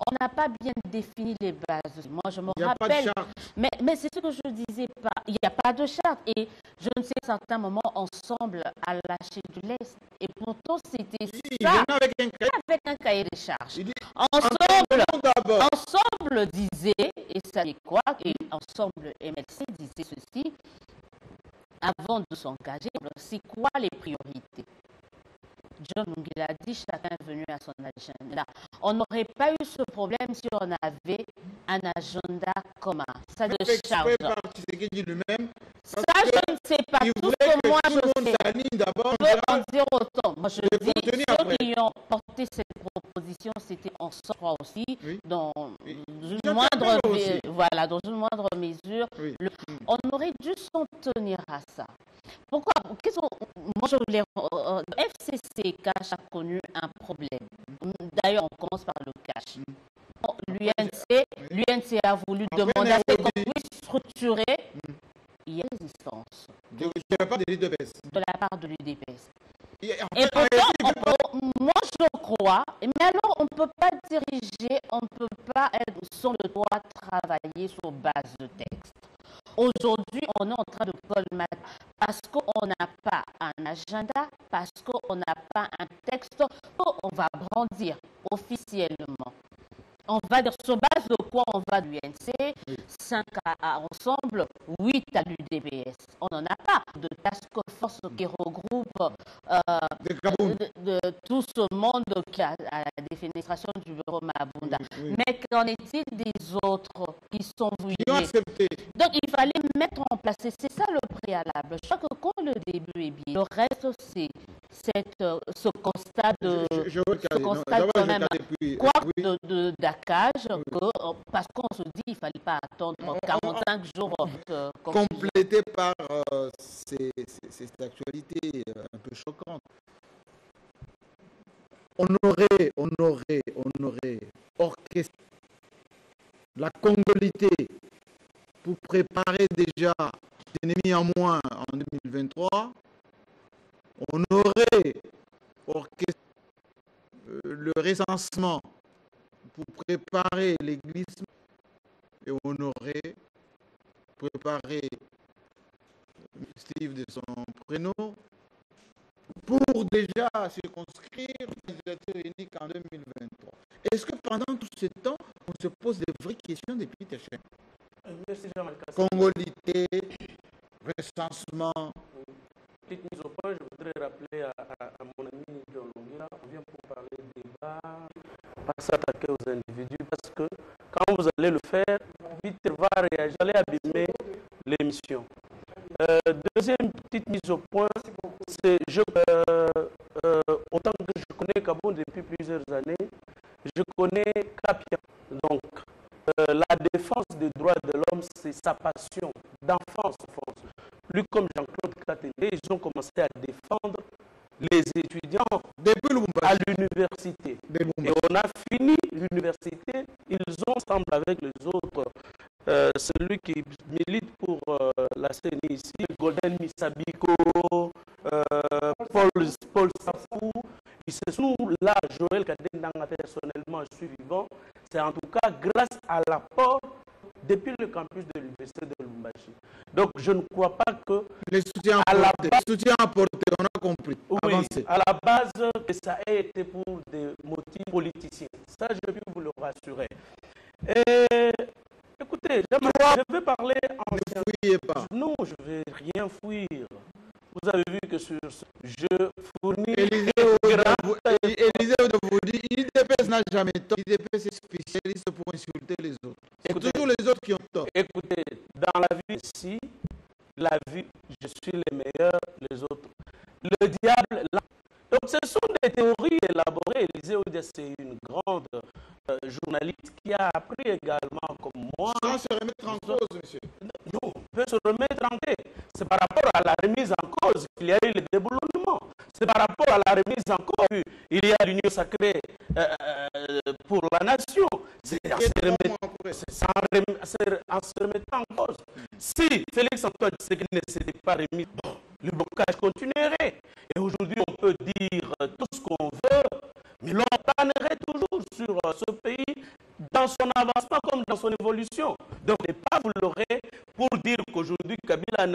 S11: on n'a pas bien défini les bases. Moi, je me
S1: Il a pas de
S11: rappelle
S1: charte.
S11: mais, mais c'est ce que je disais pas. Il n'y a pas de charte. Et je ne sais, à certains moments, ensemble, à lâcher du lest. Et pourtant, c'était ça,
S1: avec un cahier.
S11: avec un cahier de charges.
S1: Dit,
S11: Ensemble, ensemble disait, et ça dit quoi Et ensemble, MLC disait ceci, avant de s'engager, c'est quoi les priorités? John Ngila a dit chacun est venu à son agenda. On n'aurait pas eu ce problème si on avait un agenda commun. Ça de charge.
S1: lui-même.
S11: Ça, je ne sais pas. Tout ce que moi,
S1: tout
S11: je sais.
S1: d'abord.
S11: Peut en dire autant. Moi, je dis, ceux qui ont porté cette proposition, c'était en soi aussi, dans une moindre, voilà, dans une moindre mesure. Le- on aurait dû s'en tenir à ça. Pourquoi? Moi, je voulais. euh, FCC Cash a connu un problème. D'ailleurs, on commence par le cash. L'UNC, l'UNC a voulu demander à ce qu'on puisse structurer. Il y a résistance
S1: Je ne dirais pas de l'IDPS.
S11: de la part de l'UDPS.
S1: Et
S11: Et pourtant, on peut- moi je crois, mais alors on ne peut pas diriger, on ne peut pas être sur le droit travailler sur base de texte. Aujourd'hui, on est en train de colmater parce qu'on n'a pas un agenda, parce qu'on n'a pas un texte qu'on va brandir officiellement. On va dire sur base de quoi on va l'UNC, 5 à, ensemble, 8 à l'UDPS. On n'en a pas de task force qui regroupe euh,
S1: de Kaboul.
S11: de, de tout ce monde qui a à la défenestration du bureau Mabunda.
S1: Oui.
S11: Mais qu'en est-il des autres qui sont
S1: accepté?
S11: Donc il fallait mettre en place, et c'est ça le préalable. Je crois que quand le début est bien, le reste c'est cette, euh, ce constat de,
S1: Je, je
S11: ce.
S1: Non,
S11: constat quand même quoi
S1: oui.
S11: de, de d'accage que, euh, parce qu'on se dit il fallait pas attendre
S1: On- on-
S11: 45 jours euh,
S1: complété par euh, ces- ces- cette actualité un peu choquante. On aurait, on aurait, on aurait orchestré la congolité pour préparer déjà l'ennemi en moins en 2023. On aurait orchestré euh, le recensement pour préparer l'église et on aurait préparé Steve de son prénom pour déjà circonscrire législature unique en 2023. Est-ce que pendant tout ce temps, on se pose des vraies questions depuis Téché
S8: Merci Jean-Marc.
S1: Congolité, recensement,
S8: Petite mise au point, je voudrais rappeler à, à- à mon ami Longira, on vient pour parler de débat, pas s'attaquer aux individus, parce que quand vous allez le faire, vite va réagir, allez abîmer l'émission. Euh, deuxième petite mise au point, c'est je, euh, euh, autant que je connais Gabon depuis plusieurs années, je connais Capia. La défense des droits de l'homme, c'est sa passion d'enfance. Plus comme Jean-Claude Katende, ils ont commencé à défendre les étudiants à l'université. Et on a fini l'université, ils ont ensemble avec les autres, euh, celui qui milite pour euh, la CENI ici, Golden Misabiko, euh, Paul, Paul Sapou, ils se sont là, Joël Kadendanga personnellement, je suis vivant, c'est en tout cas grâce à l'apport depuis le campus de l'université de Lumbashi. Donc je ne crois pas que
S1: les soutiens
S8: à la
S1: apportés,
S8: base,
S1: soutien apporté, on a compris.
S8: oui,
S1: Avancez.
S8: à la base, que ça ait été pour des motifs politiciens. Ça, je peux vous le rassurer. Et, écoutez, je vais parler en...
S1: Ne fouillez pas.
S8: Non, je ne vais rien fuir. Vous avez vu que sur ce- je fournis...
S1: Élisée Élisée de vous dit, l'IDPS n'a jamais tort. L'IDPS est spécialiste pour insulter les autres. C'est
S8: Écoutez,
S1: toujours les autres qui ont tort.
S8: Écoutez, dans la vie je suis les meilleurs, les autres. Le diable, là. Donc ce sont des théories élaborées. Élisée Oudia, c'est une grande euh, journaliste qui a appris également comme moi.
S1: Sans se remettre en cause, monsieur.
S8: Non, on peut se remettre en tête. C'est par rapport à la remise en cause qu'il y a eu le déboulonnement. C'est par rapport à la remise en cause qu'il y a l'union sacrée euh, euh, pour la nation. C'est en, se remettant- en cause. Si Félix Antoine Tshisekedi ne s'était pas remis, le blocage continuerait. Et aujourd'hui, on peut dire euh, tout ce qu'on veut, mais l'on toujours sur euh, ce pays dans son avancement comme dans son évolution. Donc, ne pas vous l'aurez pour dire qu'aujourd'hui, Kabila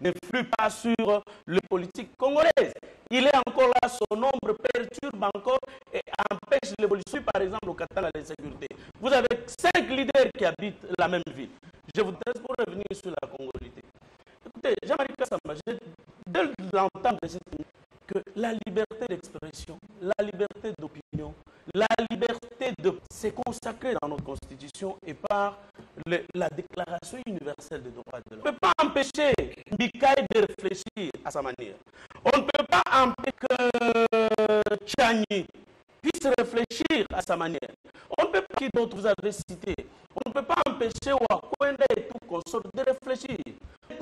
S8: n'influe pas sur euh, le politique congolaise. Il est encore là, son nombre perturbe encore et empêche l'évolution, par exemple, au Qatar, la sécurité. Vous avez cinq leaders qui habitent la même ville. Je vous pour revenir sur la congolité. Écoutez, Jean-Marie Kassama, dès l'entame de cette que la liberté d'expression, la liberté d'opinion, la liberté de se consacrer dans notre constitution et par la déclaration universelle des droits de l'homme. On ne peut pas empêcher Mikaï de réfléchir à sa manière. On ne peut pas empêcher que Tchani puisse réfléchir à sa manière. On ne peut pas, qui d'autres vous avez cité, on ne peut pas empêcher Wakwende et tout consort de réfléchir.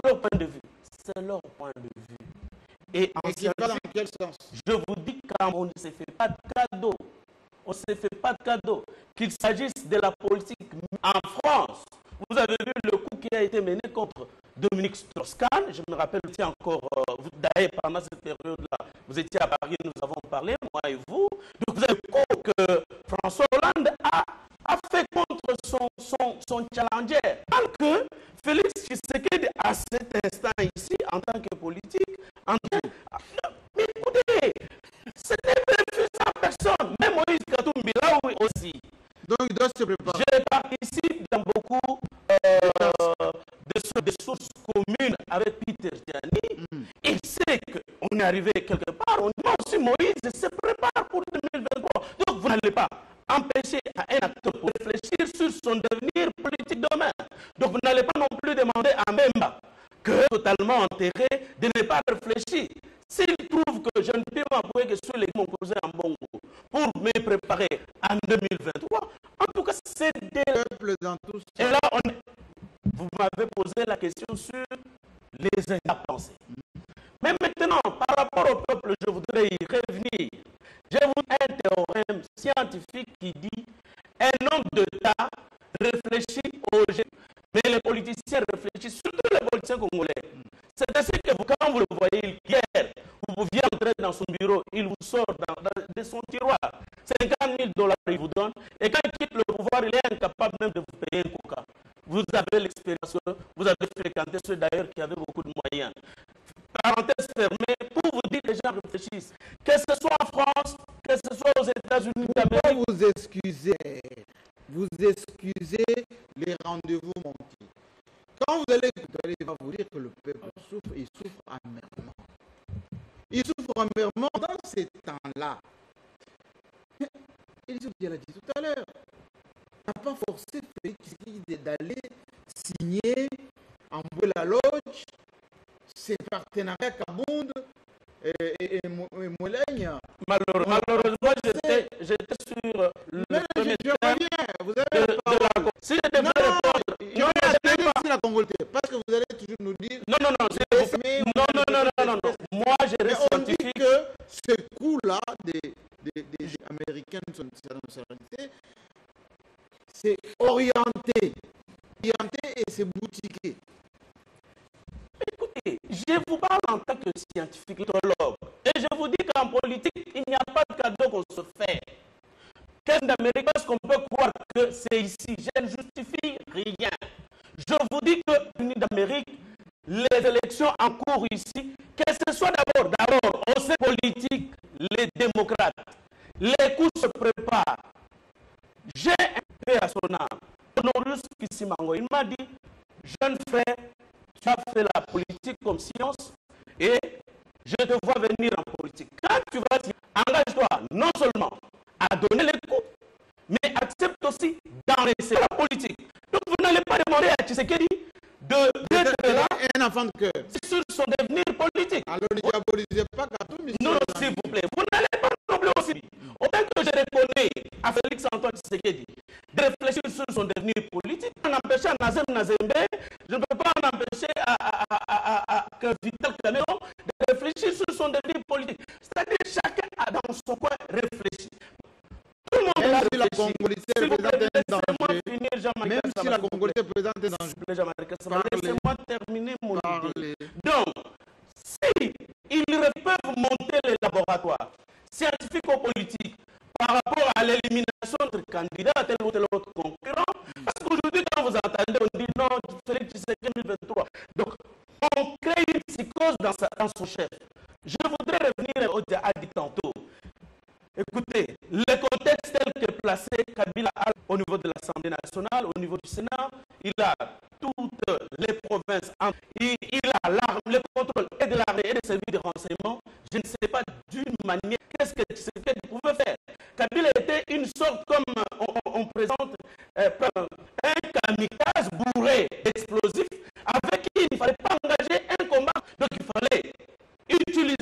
S8: Leur point de vue, c'est leur point de vue. Et en
S1: Et va dans quel sens?
S8: je vous dis qu'on ne se fait pas de cadeau. On ne se fait pas de cadeau. Qu'il s'agisse de la politique en France. Vous avez vu le coup qui a été mené contre Dominique Strauss-Kahn. Je me rappelle aussi encore, euh, vous- d'ailleurs, pendant cette période-là, vous étiez à Paris, nous avons parlé, moi et vous. Vu coup que François Hollande a, a fait contre son, son, son challenger. Alors que Félix Tshisekedi, à cet instant ici, en tant que politique, en tant- Ah, mais écoutez, ce n'est bénéfice à personne. Même Moïse Katumbi, là aussi.
S1: Donc, il doit se préparer.
S8: Je participe dans beaucoup euh, de, so- de sources communes avec Peter Gianni. Il sait qu'on est arrivé quelque part. On dit, moi aussi, Moïse se prépare pour 2023. Donc, vous n'allez pas empêcher à un acteur de réfléchir sur son devenir politique demain. Donc, vous n'allez pas non plus demander à Memba, que totalement enterré, de ne pas réfléchir. S'il trouve que je ne peux m'appuyer que sur les mon cousin en Bongo pour me préparer en 2023, en tout cas, c'est des...
S1: Dans tout
S8: Et là, on est- vous m'avez posé la question sur les pensées. Mais maintenant, par rapport au peuple, je voudrais y revenir. J'ai un théorème scientifique qui dit un homme d'État réfléchit au. Mais les politiciens réfléchissent, surtout les politiciens congolais. C'est ainsi que vous, quand vous le voyez hier, vous pouviez entrer dans son bureau, il vous sort dans- de son tiroir. 50 000 dollars, il vous donne. Et quand il quitte le pouvoir, il est incapable même de vous. Vous avez l'expérience, vous avez fréquenté ceux d'ailleurs qui avaient beaucoup de moyens. Parenthèse fermée, pour vous dire que les gens réfléchissent. Que ce soit en France, que ce soit aux États-Unis d'Amérique.
S1: vous excusez Vous excusez les rendez-vous manqués. Quand vous allez écouter, il va vous dire que le peuple souffre, il souffre amèrement. Il souffre amèrement dans ces temps-là. Mais Elisabeth l'a dit tout à l'heure. n'a pas forcé Félix d'aller signer en la Lodge ses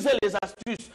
S8: utiliser les astuces.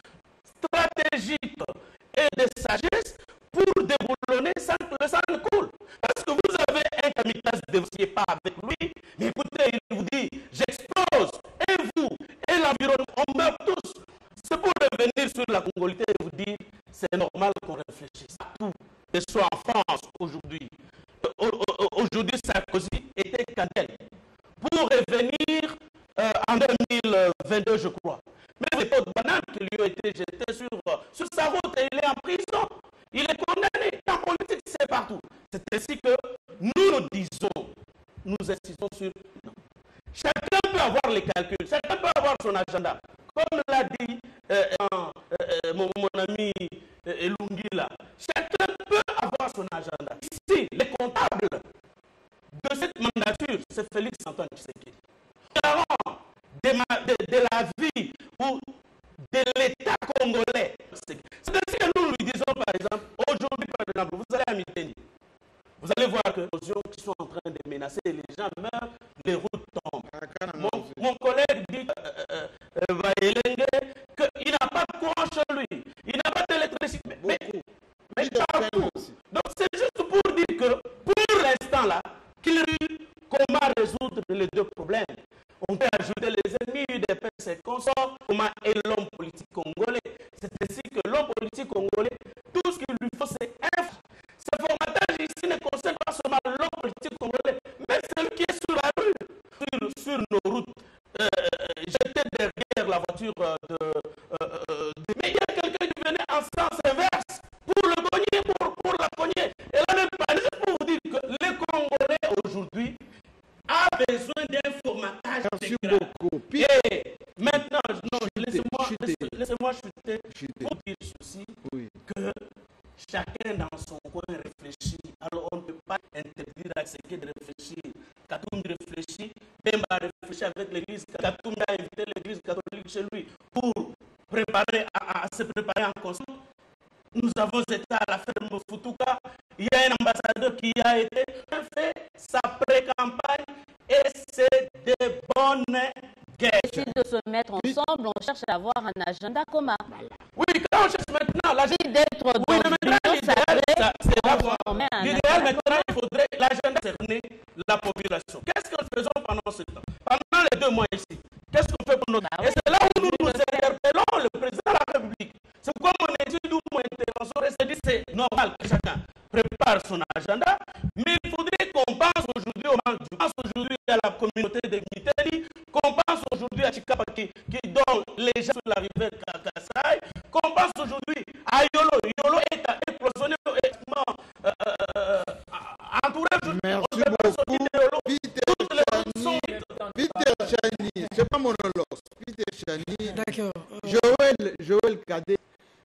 S1: Joël, Joël Cadet,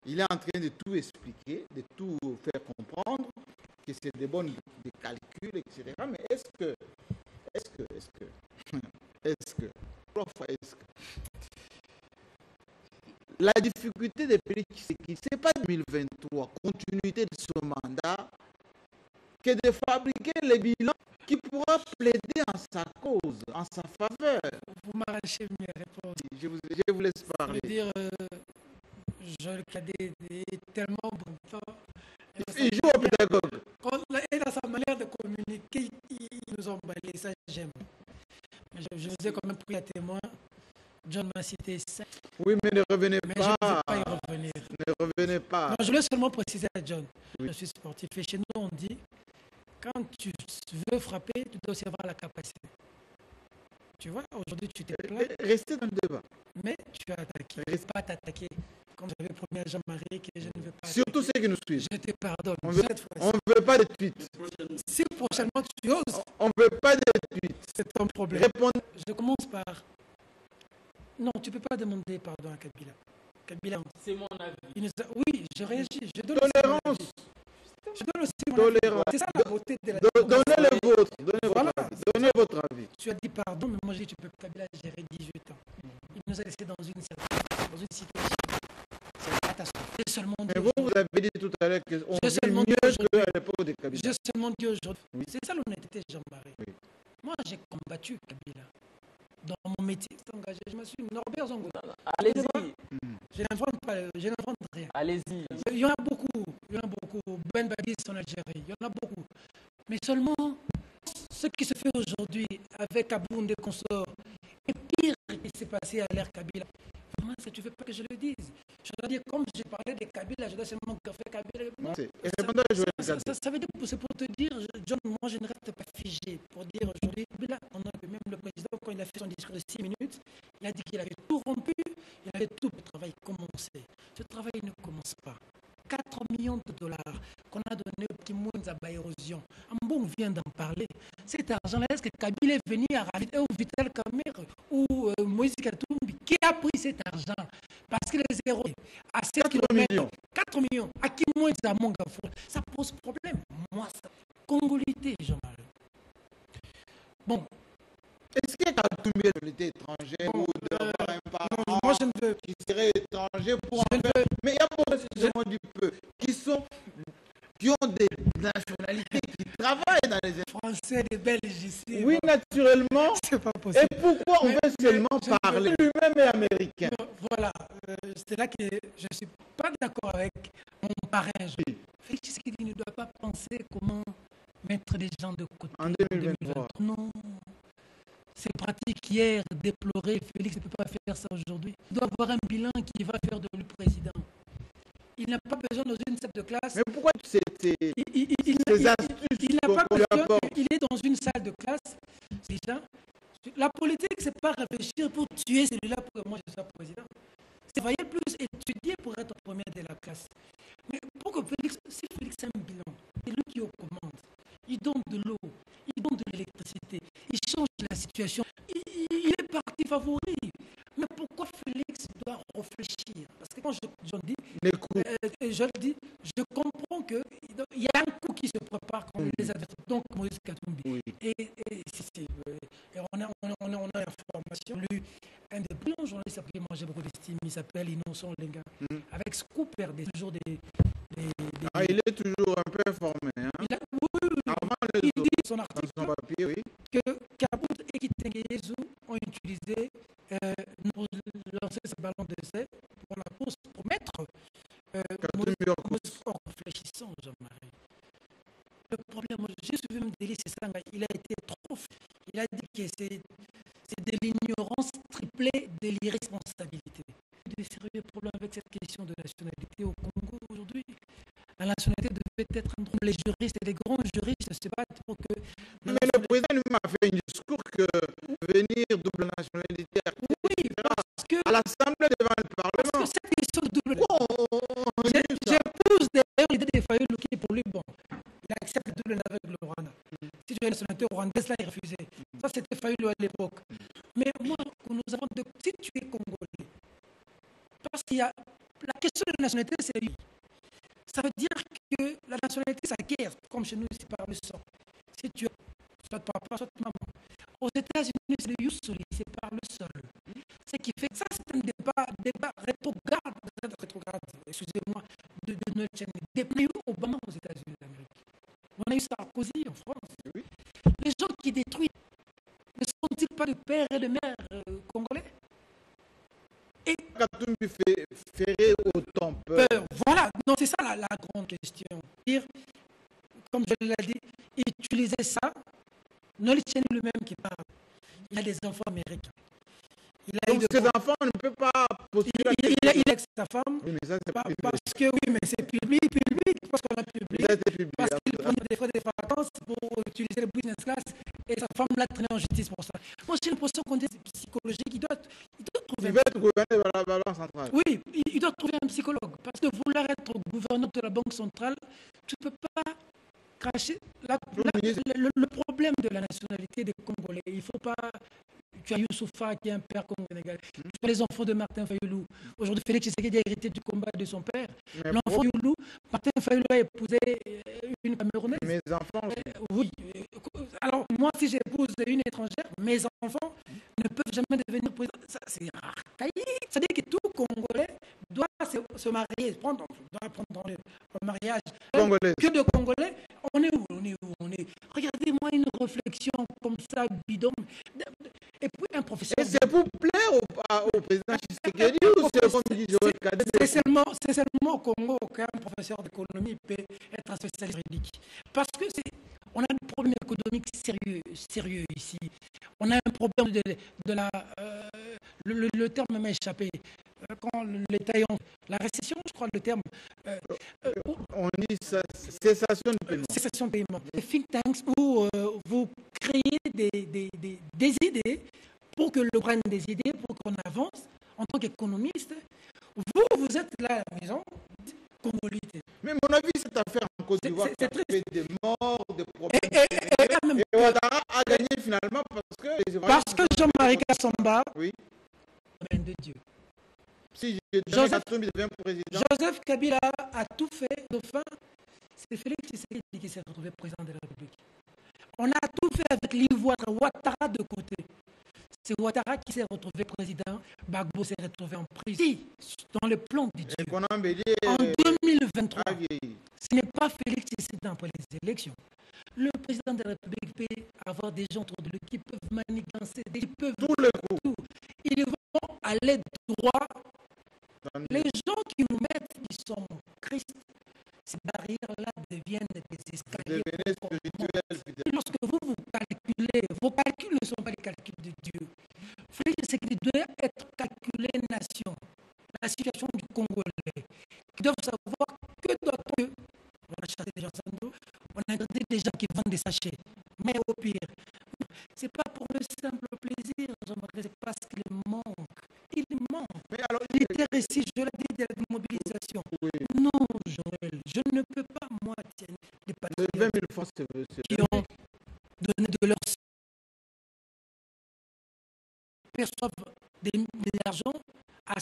S1: il est en train de tout expliquer, de tout faire comprendre, que c'est des bonnes des calculs, etc. Mais est-ce que, est-ce que, est-ce que, est-ce que, prof, est-ce que. La difficulté des pays, c'est qu'il n'est pas 2023, continuité de ce mandat, que de fabriquer les bilans qui pourra plaider en sa cause, en sa faveur.
S7: Vous m'arrachez mes réponses.
S1: Je vous parler.
S7: Je veux dire, euh, Joël Cadet est tellement bon temps.
S1: Il joue au pédagogue.
S7: Et dans sa manière de communiquer, ils nous ont balayé, ça j'aime. Je, je vous ai quand même pris à témoin. John m'a cité ça.
S1: Oui, mais ne revenez
S7: mais pas. Je ne
S1: pas
S7: y revenir.
S1: Ne revenez pas.
S7: Je voulais seulement préciser à John. Je suis sportif. Et chez nous, on dit quand tu veux frapper, tu dois aussi avoir la capacité. Tu vois, aujourd'hui, tu t'es plains.
S1: Restez dans le débat
S7: mais tu as attaqué. Ne pas t'attaquer. Comme j'avais promis à Jean-Marie que je ne veux pas.
S1: Surtout ceux qui nous suivent.
S7: Je te pardonne.
S1: On on veut pas de tweets.
S7: Si prochainement tu oses,
S1: On veut pas de tweets.
S7: c'est ton problème.
S1: Répondez.
S7: Je commence par. Non, tu ne peux pas demander pardon à Kabila. Kabila,
S10: C'est mon avis.
S7: il nous a- oui, je réagis. Je donne aussi mon
S1: Tolérance.
S7: avis. Je donne aussi mon avis.
S1: Tolérance.
S7: C'est ça la beauté de la
S1: Do- Donnez le vôtre. Donnez
S7: Voilà.
S1: votre avis. Donnez votre avis.
S7: Tu as dit pardon, mais moi j'ai dit tu peux Kabila gérer 18 ans. Nous a laissé dans une certaine, dans une situation. C'est une catastrophe. Seulement dit
S1: Mais vous, vous
S7: aujourd'hui-
S1: avez dit tout à l'heure qu'on vit
S7: seulement
S1: mieux
S7: aujourd'hui-
S1: qu'à l'époque de Kabila.
S7: j'ai seulement dit aujourd'hui.
S1: Oui.
S7: C'est ça l'honnêteté, Jean-Marie.
S1: Oui.
S7: Moi j'ai combattu Kabila. Dans mon métier, c'est engagé. Je m'assume. Norbert Zongo.
S10: Allez-y,
S7: Je n'invente pas, je n'invente rien.
S10: allez-y.
S7: Il y en a beaucoup, il y en a beaucoup. Ben Badis en Algérie, il y en a beaucoup. Mais seulement, ce qui se fait aujourd'hui avec Aboun des consorts est pire qui s'est passé à l'ère Kabila. Vraiment, est-ce que tu ne veux pas que je le dise Je dois dire, comme j'ai parlé de Kabila, je dois seulement faire Kabila. Non, ça,
S1: Cadet.
S7: ça- ça veut dire, c'est pour te dire, John, moi je ne reste pas figé pour dire aujourd'hui, Kabila, on a que même le président, quand il a fait son discours de 6 minutes, il a dit qu'il avait tout rompu, il avait tout le travail commencé. Ce travail ne commence pas. 4 millions de dollars qu'on a donné au petit Mounza Bayerosion. Ambon vient d'en parler. Cet argent-là, est-ce que Kabila est venu à Ravid ou Vital Kamer ou euh, Moïse Katumbi Qui a pris cet argent? Parce que les zéros à 7
S1: 4
S7: km,
S1: millions.
S7: 4 millions, à qui Moïse Mongafour, ça pose problème. Moi, ça. Congolité, Jean-Marie. Bon,
S1: Est-ce qu'il y a Katumbi était étranger
S7: Bon,
S1: ou parent
S7: moi je ne veux
S1: qui serait étranger pour
S7: Je
S1: en
S7: ne
S1: faire-
S7: veux-
S1: Mais il y a beaucoup excusez-moi du peu qui sont qui ont des nationalités, qui travaillent dans les
S7: Français, les Belges ici.
S1: Oui,
S7: bon,
S1: naturellement.
S7: c'est pas possible.
S1: Et pourquoi on
S7: Mais-
S1: veut seulement
S7: veux-
S1: parler Lui-même est américain?
S7: Non, Voilà, euh, c'est là que je ne suis pas d'accord avec mon parrain. Je- Félix Tshisekedi ne doit pas penser comment mettre les gens de côté.
S1: En 2023.
S7: Non. Ces pratiques hier déplorées, Félix ne peut pas faire ça aujourd'hui. Il doit avoir un bilan qui va faire de lui président. Il n'a pas besoin dans une salle de classe.
S1: Mais pourquoi c'est-
S7: Il, il- il-
S1: ces astuces
S7: il n'a pas besoin, il est dans une salle de classe, déjà. La politique, c'est pas réfléchir pour tuer celui-là pour que moi je sois président. C'est voyez plus étudier pour être premier de la classe. Mais pour que Félix, si Félix a un bilan, c'est lui qui est aux commandes. Il donne de l'eau, il donne de l'électricité, il change la situation. Il, il est parti favori. Mais pourquoi Félix doit réfléchir Parce que quand je, j'en dis,
S1: les coups.
S7: euh, et je le dis, je comprends qu'il y a un coup qui se prépare comme les adversaires. Donc, Moïse Katumbi.
S1: Oui.
S7: Et, et, si c'est, euh, et on, a, on, a, on, a, on a l'information. Lui, un des brillants journalistes qui moi j'ai beaucoup d'estime, il s'appelle Innocent Lenga.
S1: Mhm.
S7: Scoop, des, toujours des. des, des-
S1: Ah, il est toujours un peu informé. Hein?
S7: il a- oui, oui, oui. Il dit son article
S1: son papier, oui.
S7: que Kabout et Kitengeyezu ont utilisé euh, pour lancer ce ballon d'essai pour la course, pour mettre euh,
S1: en
S7: en réfléchissant, Jean-Marie. Le problème, j'ai suivi même Délice Sanga, il a été trop. Il a dit que c'est c'est de l'ignorance triplée de l'irresponsabilité. Des sérieux problèmes avec cette question de nationalité au Congo aujourd'hui. La nationalité devait être droit. Les juristes et les grands juristes se battent pour que. la
S1: Mais le président lui m'a fait un discours que venir double nationalité
S7: Oui, parce que,
S1: à l'Assemblée devant le
S7: parce que
S1: Parlement.
S7: cette question de double
S1: on- on
S7: J'ai-
S1: dit ça
S7: J'épouse d'ailleurs l'idée des Fayou Louki pour lui. Bon, il accepte le double avec le Rwanda. Si tu as une nationalité rwandaise, là, il refusait. Ça, c'était Fayou à l'époque. Mais moi, nous avons de... si tu es congolais, parce qu'il y a la question de la nationalité, c'est lui. Ça veut dire que la nationalité s'acquiert, comme chez nous, ici, par le sang. Si tu as soit papa, soit maman. Aux États-Unis, c'est le soli, c'est par le sol. Ce qui fait que ça, c'est un débat, débat rétrograde, rétrograde, excusez-moi, de, de Noël Cheney. Depuis Obama aux États-Unis d'Amérique. On a eu Sarkozy en France. Les gens qui détruisent ne sont-ils pas de père et de mère et
S1: Katumbi ferait autant
S7: peur. Voilà, non, c'est ça la, grande question. Comme je l'ai dit, utiliser ça, non, c'est nous-mêmes qui parle Il y a des enfants américains
S1: il a Donc ses enfants ne peuvent pas postuler.
S7: Il, il, avec sa femme.
S1: Oui, mais ça, c'est
S7: pas, parce que oui, mais c'est public, public, parce qu'on a
S1: publié.
S7: Parce qu'il prenait des fois des vacances pour utiliser le business class et sa femme l'a traîné en justice pour ça. Moi, j'ai l'impression qu'on est psychologique. Il doit, il doit trouver.
S1: Il être gouverneur de la balance centrale.
S7: Oui, il, il doit trouver un psychologue. Parce que vouloir être gouverneur de la Banque centrale, tu ne peux pas cracher. La, la, le, le, problème de la nationalité des Congolais, il ne faut pas. Tu as Youssoufa qui est un père congolais. Tu as les enfants de Martin Fayoulou. Aujourd'hui, Félix Tshisekedi a hérité du combat de son père. L'enfant de Fayoulou, Martin Fayoulou a épousé une Camerounaise.
S1: Mes enfants.
S7: Euh, oui. Alors, moi, si j'épouse une étrangère, mes enfants ne peuvent jamais devenir président. C'est archaïque. C'est-à-dire que tout Congolais doit se, se marier, prendre, doit prendre dans le, le mariage.
S1: Congolais.
S7: Que de Congolais. On est où On est où On est. Regardez-moi une réflexion comme ça, bidon.
S1: C'est pour plaire au, au président Tshisekedi ou c'est comme dit
S7: C'est seulement, seulement au Congo qu'un professeur d'économie peut être un spécialiste juridique. Parce que c'est. On a un problème économique sérieux, sérieux ici. On a un problème de, de la. Euh, le, le, le, terme m'a échappé. Quand l'État est en. La récession, je crois, le terme. Euh,
S1: euh, on dit ça, cessation de paiement.
S7: Cessation de paiement. Les think tanks où vous créez des, des, des, des idées pour que le prenne des idées, pour qu'on avance en tant qu'économiste. Vous, vous êtes là à la maison, congolite.
S1: Mais mon avis, cette affaire en Côte d'Ivoire,
S7: c'est
S1: fait des morts, des problèmes.
S7: Et, et, et,
S1: et Ouattara a gagné finalement parce que les
S7: Parce que Jean-Marie Kassamba,
S1: oui.
S7: de Dieu.
S1: Si Joseph.
S7: Joseph Kabila a tout fait, dauphin. C'est Félix Tshisekedi qui s'est retrouvé président de la République. On a tout fait avec l'Ivoire, Ouattara de côté. C'est Ouattara qui s'est retrouvé président, Bagbo s'est retrouvé en prison. Dans le plan du Dieu. En 2023, ce n'est pas Félix Tshisekedi après les élections. Le président de la République peut avoir des gens autour de lui qui peuvent manigancer, qui peuvent
S1: tout le coup.
S7: Tout. Ils vont aller droit. Les gens qui nous mettent, ils sont Christ. Ces barrières-là deviennent des escaliers. Lorsque vous vous calculez, vos calculs ne sont pas les calculs de Dieu. Félix Tshisekedi doit être calculé nation. La situation du Congolais. Ils doivent savoir que doit-on. On a chassé des gens sans dos, on a gardé des gens qui vendent des sachets. Mais au pire, c'est pas pour le simple plaisir, c'est parce qu'il manque. Il manque.
S1: Mais alors,
S7: ici, je l'ai dit, de la mobilisation.
S1: Oui.
S7: Non, Joël, je ne peux pas, moi, tiens, les
S1: patriotes 20 000 francs,
S7: qui ont donné de leur perçoivent des, de l'argent à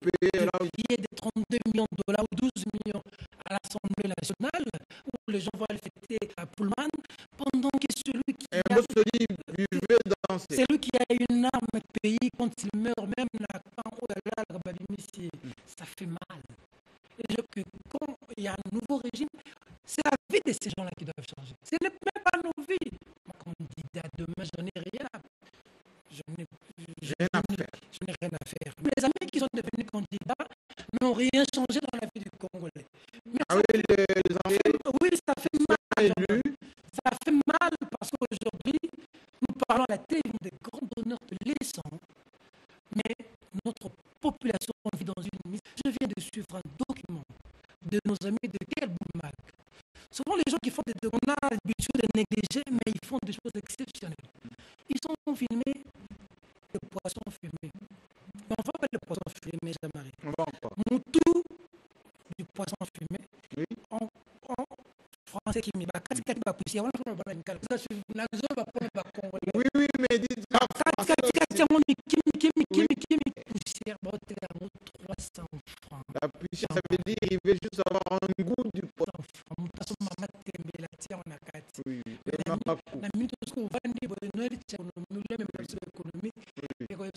S1: payer là
S7: où... de 32 millions de dollars ou 12 millions à l'Assemblée nationale, où les gens vont aller fêter à Pullman, pendant que celui qui
S1: Et
S7: a,
S1: danser.
S7: celui qui a une arme pays, quand il meurt, même là, quand là là, ça fait mal. Et je, que quand il y a un nouveau régime, c'est la vie de ces gens-là qui doivent changer. Ce n'est même pas nos vies. Quand on dit demain, je n'ai rien
S1: rien à faire.
S7: Je n'ai rien à faire. Les amis qui sont devenus candidats n'ont rien changé dans la vie du Congolais. Mais
S1: ah oui, les, les enfants,
S7: oui, ça fait mal.
S1: Élus.
S7: Ça fait mal parce qu'aujourd'hui, nous parlons à la télé des grands donneurs de l'essence, mais notre population vit dans une mise. Je viens de suivre un document de nos amis de Kelboumak. Souvent, les gens qui font des on a l'habitude de négliger, mais ils font des choses exceptionnelles. Ils sont filmés de poissons fumés. Mais on pas le poisson fumé, Jean-Marie. Moutou du poisson fumé.
S1: Oui.
S7: En, en français qui me bat. Quand pousser, on va la la zone va congolais.
S1: Oui, oui, mais dites
S7: Quand tu vas mon kimi, kimi, kimi, kimi, poussière, bon, t'es à 300 francs.
S1: La poussière, ça veut dire il veut juste avoir un goût du poisson.
S7: Mama tembela tia na kati.
S1: Oui,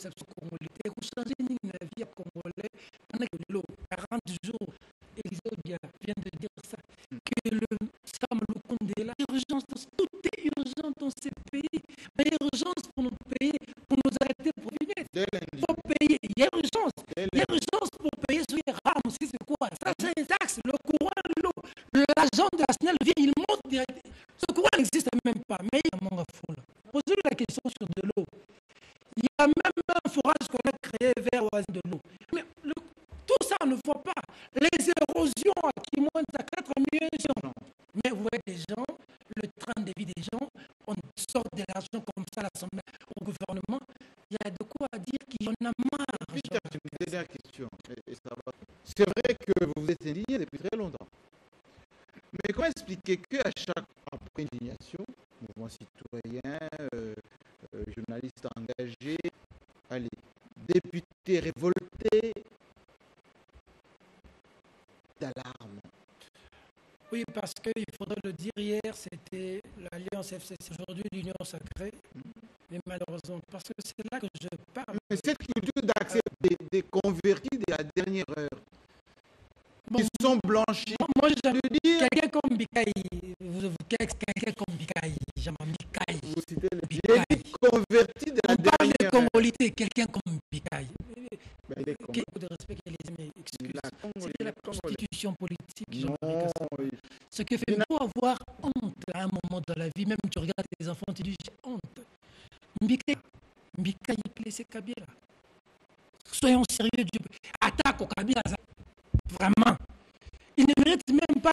S7: ekoyebisa biso congolais te ekochange nini na vie ya congolais pendant que lelo 40 jours Élisée Odia vient de dire ça que le Sam Lukundela urgence tout est urgent dans ces pays. Mais urgence pour nous payer pour nous arrêter pour venir. Faut payer. Il y a urgence. Il y a urgence pour payer sur les rames si c'est quoi ça c'est une taxe le courant
S1: C'est vrai que vous vous êtes indigné depuis très longtemps. Mais comment expliquer qu'à chaque après indignation, mouvement citoyen, euh, euh, journaliste engagé, allez, député révolté, d'alarme
S7: Oui, parce qu'il faudrait le dire, hier, c'était l'Alliance FCC, aujourd'hui l'Union Sacrée. Mais malheureusement, parce que c'est là que je parle.
S1: Mais cette culture d'accepter des convertis de la dernière heure, qui sont blanchis,
S7: Moi, j'ai dit quelqu'un comme Bikaï, vous, vous- quelqu'un comme Bikaï, Jean-Marie Bikaï.
S1: vous citez les j'ai dit convertis de la
S7: On parle de
S1: dernière heure.
S7: congolité, quelqu'un comme Bikaï. Qui
S1: Congolais.
S7: de respect les.
S1: La
S7: constitution politique,
S1: Non, oui.
S7: Ce qui fait faut avoir honte à un moment de la vie, même tu regardes tes enfants, tu dis j'ai honte. Mbika, Kabila. Soyons sérieux, Dieu. Attaque au Kabila, vraiment. Il ne mérite même pas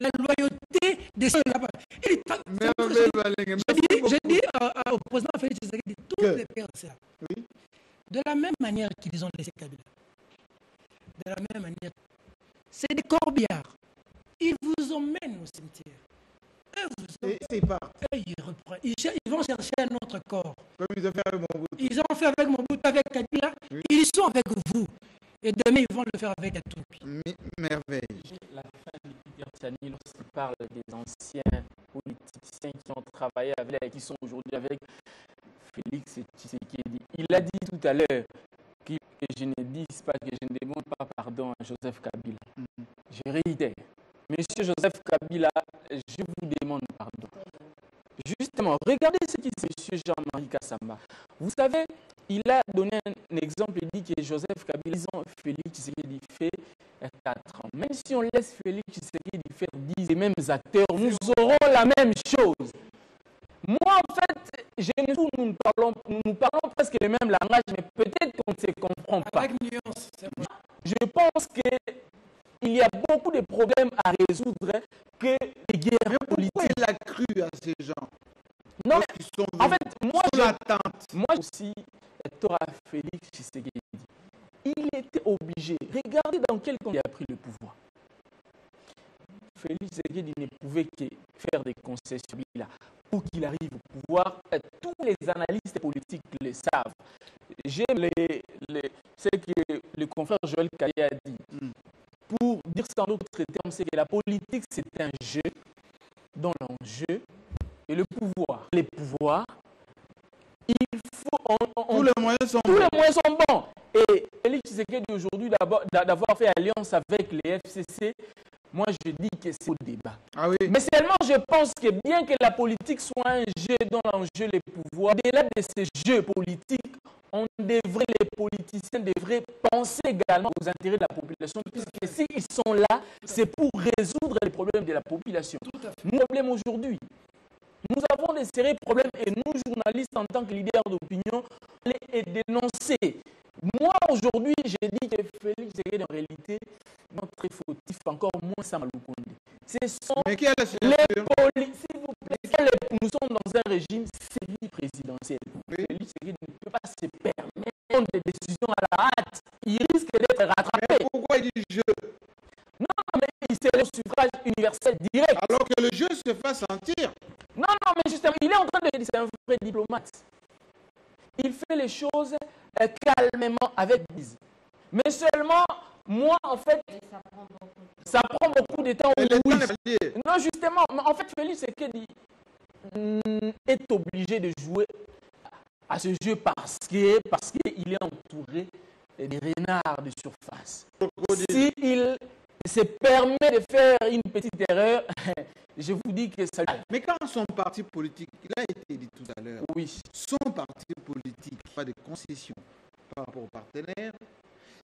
S7: la loyauté des gens là-bas. Dit, j'ai
S1: beaucoup.
S7: dit à- à- au président Félix Tshisekedi, toutes les personnes,
S1: Oui.
S7: De la même manière qu'ils ont laissé Kabila, de la même manière, c'est des corbillards. Ils vous emmènent au cimetière. Eux, vous
S1: Et c'est pas
S7: eux, ils, reprennent. Ils, cher- ils vont chercher un autre corps.
S1: comme ils ont fait avec mon bout.
S7: Ils ont fait avec mon bout, avec Kabila.
S1: Oui.
S7: Ils sont avec vous. Et demain, ils vont le faire avec Atoupi.
S1: Merveille.
S10: La fin de Peter Tiani lorsqu'il parle des anciens politiciens qui ont travaillé avec et qui sont aujourd'hui avec Félix Tshisekedi. Il a dit tout à l'heure qu'il- que je ne dise pas, que je ne demande pas pardon à Joseph Kabila. Je réitère. Monsieur Joseph Kabila, je vous demande pardon. Justement, regardez ce qui c'est Monsieur Jean-Marie Kassamba. Vous savez, il a donné un exemple, il dit que Joseph Kabila, ils ont Félix Tshisekedi fait 4 ans. Même si on laisse Félix Tshisekedi faire 10 les mêmes acteurs, nous aurons la même chose. Moi, en fait, nous, nous parlons, nous parlons presque le même langage, mais peut-être qu'on ne se comprend pas.
S7: Avec nuance.
S10: Je pense qu'il y a beaucoup de problèmes à résoudre que les guerres
S1: Mais pourquoi
S10: politiques.
S1: il a cru à ces gens?
S10: Non, mais
S1: Ils sont
S10: en fait, moi, je, moi aussi, tort à Félix Tshisekedi. Il était obligé. Regardez dans quel camp il a pris le pouvoir. Félix Tshisekedi ne pouvait que faire des concessions là pour qu'il arrive au pouvoir. Tous les analystes politiques le savent. J'aime ce que le confrère Joël Kaye a dit.
S1: Mm.
S10: Pour dire en d'autres termes, c'est que la politique, c'est un jeu dont l'enjeu est le pouvoir. Les pouvoirs, il faut... on-
S1: Tous les moyens sont
S10: tous
S1: bons.
S10: les moyens sont bons. Et Félix Tshisekedi aujourd'hui d'avoir fait alliance avec les FCC, moi je dis que c'est au débat.
S1: Ah oui.
S10: Mais seulement je pense que bien que la politique soit un jeu dont l'enjeu les pouvoirs, au-delà de ces jeux politiques, on devrait, les politiciens devraient penser également aux intérêts de la population, puisque s'ils sont là, c'est pour résoudre les problèmes de la population. Nous, le problème aujourd'hui, nous avons des sérieux problèmes et nous, journalistes, en tant que leaders d'opinion, les dénoncer. Moi, aujourd'hui, j'ai dit que Félix Tshisekedi, en réalité, non très fautif, encore moins Samalou Koundé. Ce sont les
S1: signature
S10: poli- s'il vous plaît, nous sommes dans un régime semi-présidentiel.
S1: Oui.
S10: Félix Tshisekedi ne peut pas se permettre de prendre des décisions à la hâte. Il risque d'être rattrapé.
S1: Mais pourquoi il dit je?
S10: Non, mais c'est le suffrage universel direct.
S1: Alors que le jeu se fait sentir.
S10: Non, non, mais justement, il est en train de dire, c'est un vrai diplomate. Il fait les choses euh, calmement avec bise. Mais seulement, moi, en fait, ça prend beaucoup de temps. Oui. Non, justement, mais en fait, Félix Tshisekedi mm, est obligé de jouer à ce jeu parce que parce qu'il est entouré des renards de surface. S'il se permet de faire une petite erreur, je vous dis que ça...
S1: Mais quand son parti politique, il a été dit tout à l'heure,
S10: Oui.
S1: son parti politique, pas de concessions par rapport aux partenaires,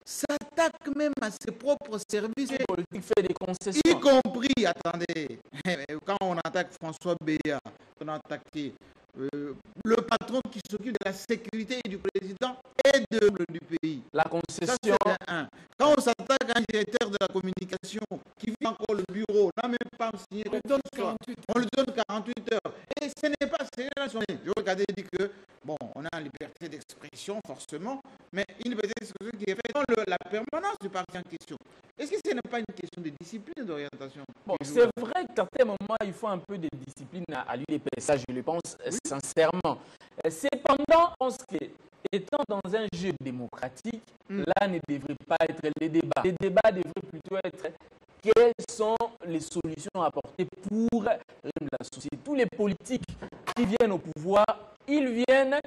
S1: s'attaque même à ses propres services,
S10: La politique fait des
S1: y
S10: concessions.
S1: compris, attendez, quand on attaque François Béat, on a attaqué euh, le patron qui s'occupe de la sécurité du président et de, du pays.
S10: La concession,
S1: un. Quand on s'attaque à un directeur de la communication qui vit encore le bureau, n'a même pas signé
S7: On lui donne
S1: ce soit,
S7: 48
S1: on lui donne 48 heures. Et ce n'est pas, c'est la journée. Je regardais et dit que, bon, on a un libéral liberté d'expression, forcément, mais une liberté d'expression qui est faite dans le- la permanence du parti en question. Est-ce que ce n'est pas une question de discipline d'orientation
S10: Bon, c'est vrai qu'à un moment, il faut un peu de discipline à, à l'UDP. Ça, je le pense euh, sincèrement. Euh, Cependant, pense que, étant dans un jeu démocratique,
S1: Mm.
S10: là ne devrait pas être les débats. Les débats devraient plutôt être quelles sont les solutions à apporter pour la société. Tous les politiques qui viennent au pouvoir, ils viennent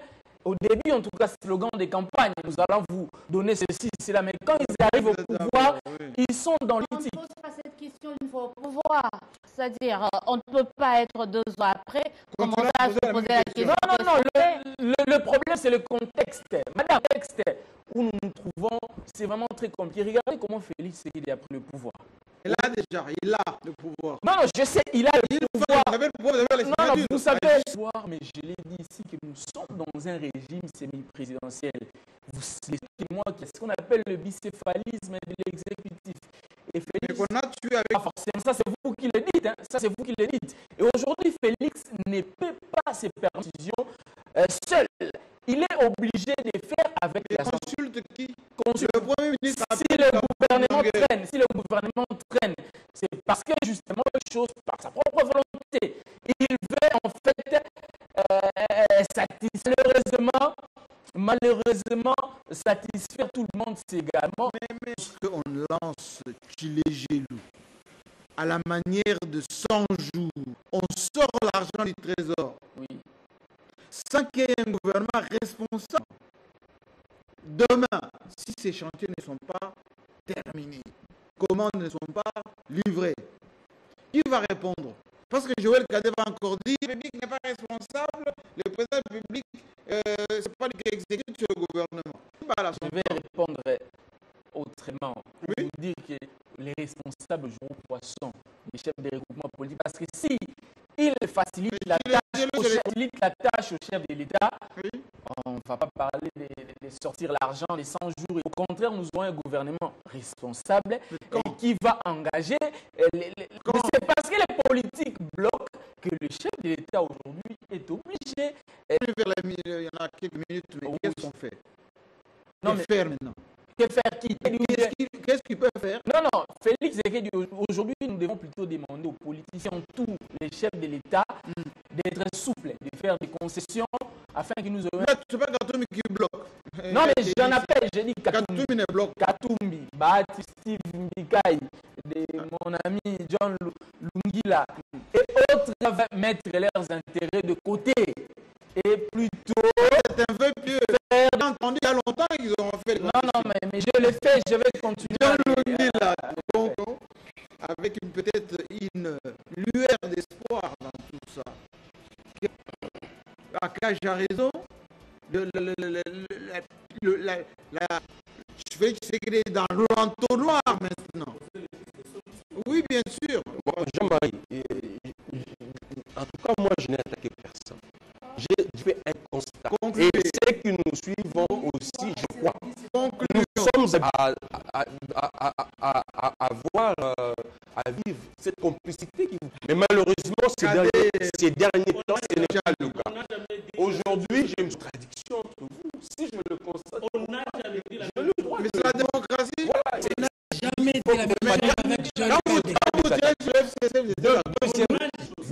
S10: au début, en tout cas, slogan des campagnes, nous allons vous donner ceci, cela. Mais quand ils arrivent au pouvoir, ils sont dans
S11: On ne
S10: l'éthique.
S11: pose pas cette question une fois au pouvoir. C'est-à-dire, on ne peut pas être deux ans après, commencer à se poser la question.
S10: Non, non, non, le, le- le problème, c'est le contexte. Madame, le contexte où nous nous trouvons, c'est vraiment très compliqué. Regardez comment Félix Tshisekedi a pris le pouvoir.
S1: Il a déjà, il a le pouvoir.
S10: Non, non, je sais, il a le pouvoir.
S1: Vous avez le pouvoir, vous avez les
S10: Non, non,
S1: signatures.
S10: vous savez, pouvoir, mais je l'ai dit ici que nous sommes dans un régime semi-présidentiel. Vous laissez-moi ce qu'on appelle le bicéphalisme de l'exécutif? Et Félix,
S1: qu'on a tué avec...
S10: pas forcément, ça c'est vous qui le dites, hein. ça c'est vous qui le dites. Et aujourd'hui, Félix ne peut pas se permettre une décision euh, seul. Il est obligé de faire avec
S1: Il
S10: la
S1: consulte qui?
S10: Consulte.
S1: Le Premier ministre a
S10: si le gouvernement traîne, si le gouvernement traîne, c'est parce que justement les choses par sa propre volonté. Il veut en fait euh, satisfaire malheureusement, malheureusement satisfaire tout le monde c'est également.
S1: qu'on lance Chilegelou à la manière de 100 jours, on sort l'argent du trésor
S10: Oui.
S1: Sans qu'il y ait un gouvernement responsable. Demain, si ces chantiers ne sont pas terminés, commandes ne sont pas livrées, qui va répondre? Parce que Joël Cadet va encore dire le public n'est pas responsable, le président du public, euh, c'est pas lui qui exécute, c'est le gouvernement.
S10: Je vais répondre autrement. Pour vous dire que les responsables joueront poisson, les chefs des regroupements politiques, parce que si ils facilitent la tâche, au chef, facilitent la tâche au chef de l'État,
S1: Oui.
S10: on ne va pas parler de, sortir l'argent les 100 jours. Au contraire, nous aurons un gouvernement responsable et qui va engager. euh, c'est parce que les politiques bloquent que le chef de l'État aujourd'hui est obligé. euh,
S1: il y en a quelques minutes, mais
S10: Oui.
S1: qu'est-ce qu'on fait?
S10: Non, mais-
S1: faire maintenant
S10: que faire qui
S1: Qu'est-ce qu'il qu'il peut faire?
S10: Non, non, Félix Zekedi, aujourd'hui, nous devons plutôt demander aux politiciens, tous les chefs de l'État, d'être souples, de faire des concessions afin que nous ayons.
S1: Là, C'est pas Katoumi qui bloque.
S10: Non, mais j'en appelle, j'ai dit Katumbi,
S1: Katoumi ne bloque
S10: Katumbi, Bahati, Steve Mbikai, de mon ami John Lu- Lungila et autres doivent mettre leurs intérêts de côté et plutôt
S1: C'est un vœu pieux. Entendu il y a longtemps qu'ils ont fait
S10: Non, non, mais, mais je le fais, je vais continuer. À le-
S1: là, donc, avec une- peut-être une lueur d'espoir dans tout ça. Akage a raison. Le, le, le, le, le- la- je fais que c'est dans l'entonnoir maintenant. Oui, bien sûr.
S9: Bon, Jean-Marie, euh, en tout cas, moi, je n'ai attaqué personne. J'ai fait un constat.
S1: Concluez.
S9: Et ceux qui nous je crois,
S1: Conclusion.
S9: nous sommes à, à, à, à, à, à, à voir, euh, à vivre cette complicité. Qui... Mais malheureusement, ces
S1: Cadet.
S9: derniers, ces derniers temps, ce n'est pas le cas. Aujourd'hui, j'ai une contradiction entre vous. Si je le constate,
S8: On n'a jamais dit la
S9: je le crois.
S1: Mais c'est la démocratie.
S9: Voilà, c'est
S7: Jamais dit la même chose avec Joël
S1: Quand vous,
S7: Cadet.
S1: quand vous tirez sur le FCC, vous êtes
S9: Deux-
S1: là.
S9: deuxième,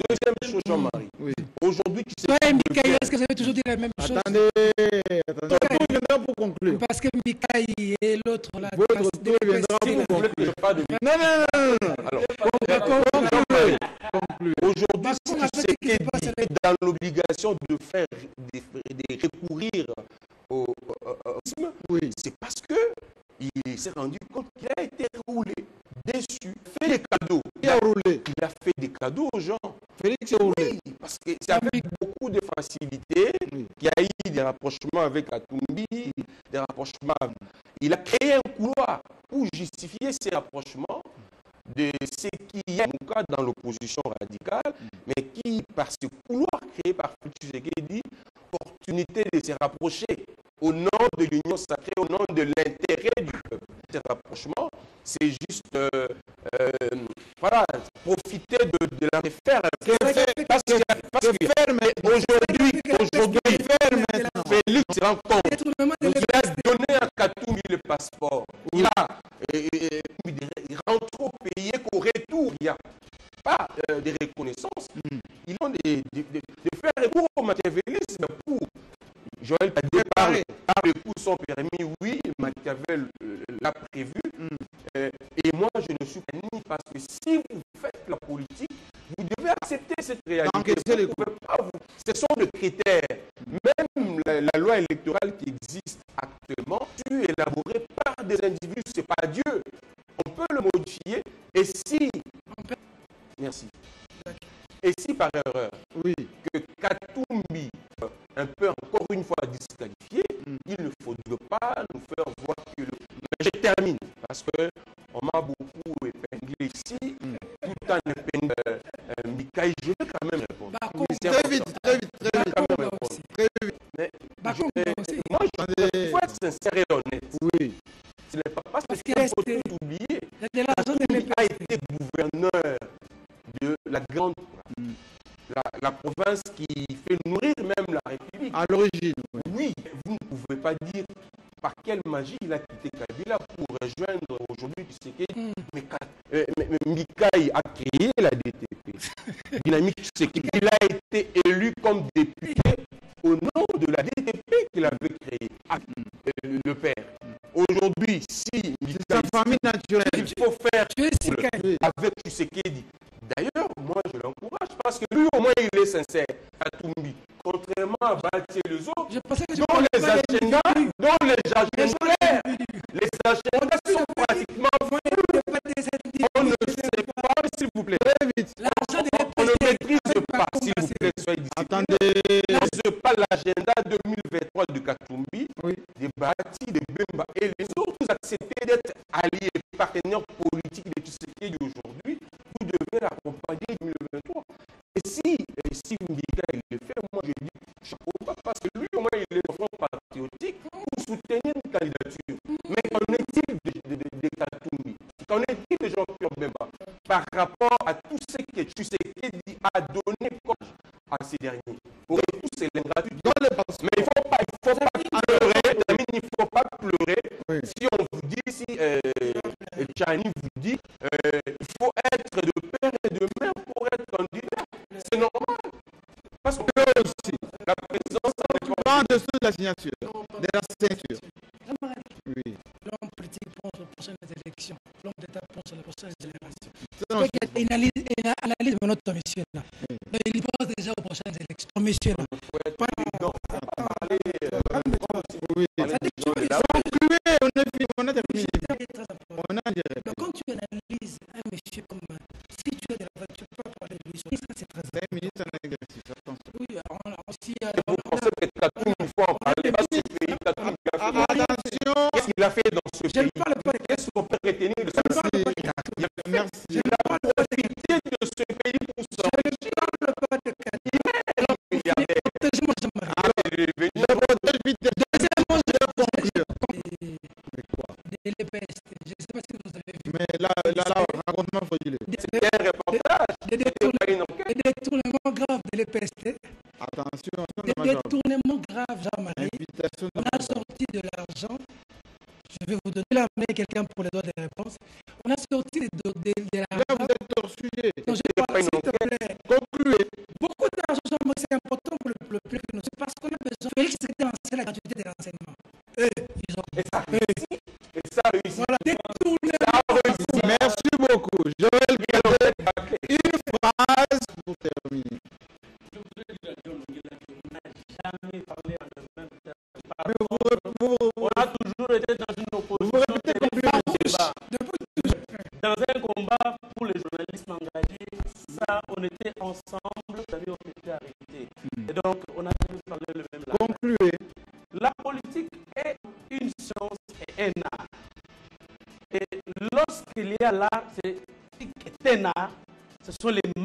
S9: deuxième chose, Jean-Marie.
S1: Oui.
S9: Aujourd'hui, tu sais.
S7: Toi et
S9: le
S7: Mikaï,
S9: faire.
S7: est-ce que vous avez toujours dit la même chose
S1: Attendez, attendez. Tout viendra pour conclure.
S7: Parce que Mikaï et l'autre là.
S1: Votre
S7: passe-
S1: tour viendra
S7: passe-
S9: Si vous voulez que je parle de lui.
S1: Non, non, non, non.
S9: Alors, aujourd'hui, si est dans l'obligation de faire, de, de recourir au,
S1: Oui.
S9: c'est parce que il s'est rendu compte qu'il a été roulé, déçu, fait des cadeaux.
S1: Qui a roulé
S9: Il a fait des cadeaux aux gens.
S1: Félix est roulé.
S9: Oui, parce que c'est avec beaucoup de facilité
S1: Oui.
S9: qu'il y a eu des rapprochements avec Atumbi, des rapprochements. Il a créé un couloir pour justifier ces rapprochements de ce qui dans l'opposition radicale, mais qui, par ce couloir créé par Tshisekedi, opportunité de se rapprocher au nom de l'union sacrée, au nom de l'intérêt du peuple. Ce rapprochement, c'est juste euh, euh, voilà, profiter de, de la faire. Parce que, parce que aujourd'hui, aujourd'hui,
S1: Faire maintenant.
S9: Félix
S7: de
S9: Il a donné à Katoumi le passeport. Il a, et- et- et- il rentre au pays qu'au retour, il n'y a pas euh, de reconnaissance. Ils ont des, des, des, des faire recours au machiavélisme pour Joël Kadé par, par le coup son permis, oui, Machiavel euh, l'a prévu. Euh, et moi, je ne suis pas ni parce que si vous faites la politique, vous devez accepter cette réalité.
S1: D'encaisser les
S9: Vous pouvez pas vous- Ce sont des critères. Même la, la loi électorale qui existe actuellement, tu élaborée par des individus, c'est pas Dieu. On peut le modifier. Et si, merci. Et si par erreur,
S1: Oui.
S9: que Katumbi, euh, un peu encore une fois disqualifié, il ne faudrait pas nous faire voir que le... Mais je termine, parce que on m'a beaucoup épinglé ici, tout en épinglant euh, euh, Mikaï, je vais quand même répondre. Oui,
S1: Très
S9: important.
S1: vite, très vite, très vite.
S9: quand même
S7: Bakou,
S9: répondre.
S7: aussi.
S1: Très vite.
S9: Mais je-
S7: aussi.
S9: moi, je
S1: Attendez.
S9: faut être sincère et honnête.
S1: Oui.
S9: Ce n'est pas parce que
S7: Parce
S9: il
S7: qu'il
S9: faut tout oublier. Qui fait nourrir même la République.
S1: À l'origine, oui.
S9: Oui, vous ne pouvez pas dire par quelle magie il a quitté Kabila pour rejoindre aujourd'hui Tshisekedi. Mais, Ka- euh, Mikaï a créé la DTP. Dynamique Tshisekedi, il a été élu comme député au nom de la DTP qu'il avait créée, Ah, euh, le père. Aujourd'hui, si
S1: Sa famille naturelle.
S9: il faut faire
S7: Tu es Sikaï.
S9: avec Tshisekedi. D'ailleurs, moi, je l'encourage parce que lui, au moins, il est sincère à Toumbi. Bati et les autres, dont les
S7: pas individus.
S9: dont les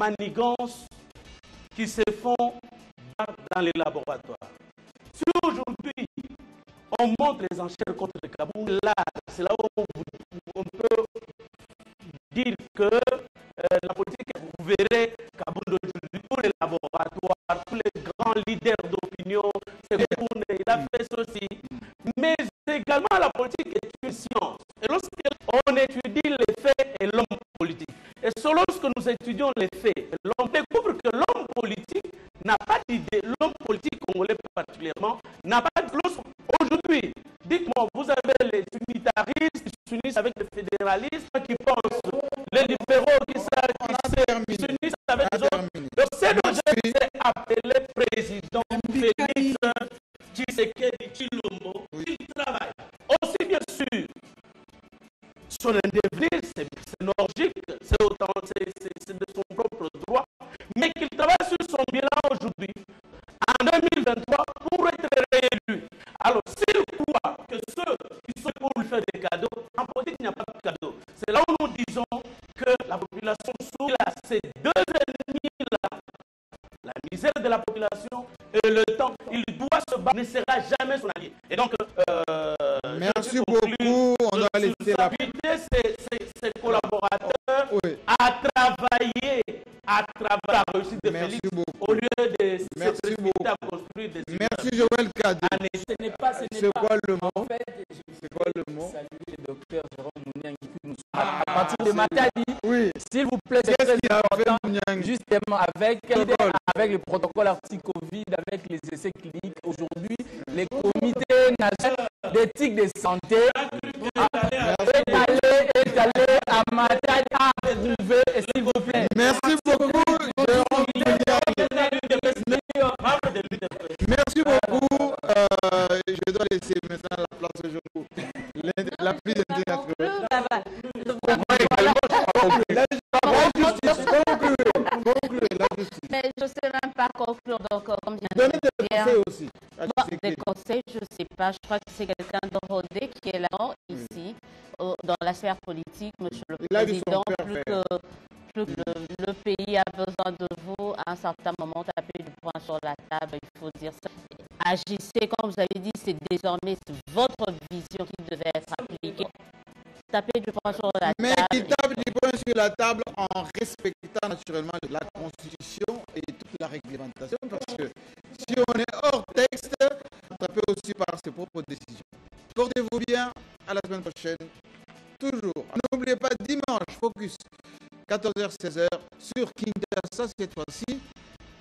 S8: manigances qui se font dans les laboratoires. Si aujourd'hui, on monte les enchères contre le Kaboul, là, c'est là où on peut dire que euh, la politique, vous verrez Kaboul d'aujourd'hui, tous les laboratoires, tous les grands leaders d'opinion, c'est tourné, il a fait ceci. Mais également, la politique est une science. Et lorsqu'on étudie les faits et l'homme politique, et selon ce que nous étudions les faits, avec les
S10: essais cliniques. Aujourd'hui, les comités nationaux d'éthique de santé
S11: Monsieur le Président, plus que, plus le, pays a besoin de vous. À un certain moment, tapez du poing sur la table, il faut dire ça. Agissez, comme vous avez dit, c'est désormais votre vision qui devait être appliquée. Tapez du poing sur la
S1: Mais
S11: table.
S1: Mais qui tape du poing sur la table en respectant naturellement la Constitution et toute la réglementation, parce que si on est hors texte, tapez aussi par ses propres décisions. Portez-vous bien, à la semaine prochaine, toujours. 14h-16h sur Kinder. Ça cette fois-ci,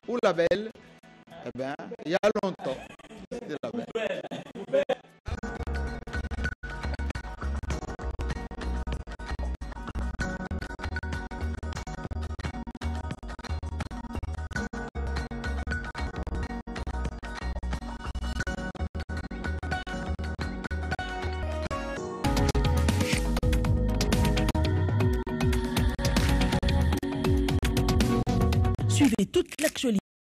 S1: la label, eh ben, il y a longtemps.
S12: suivez toute l'actualité.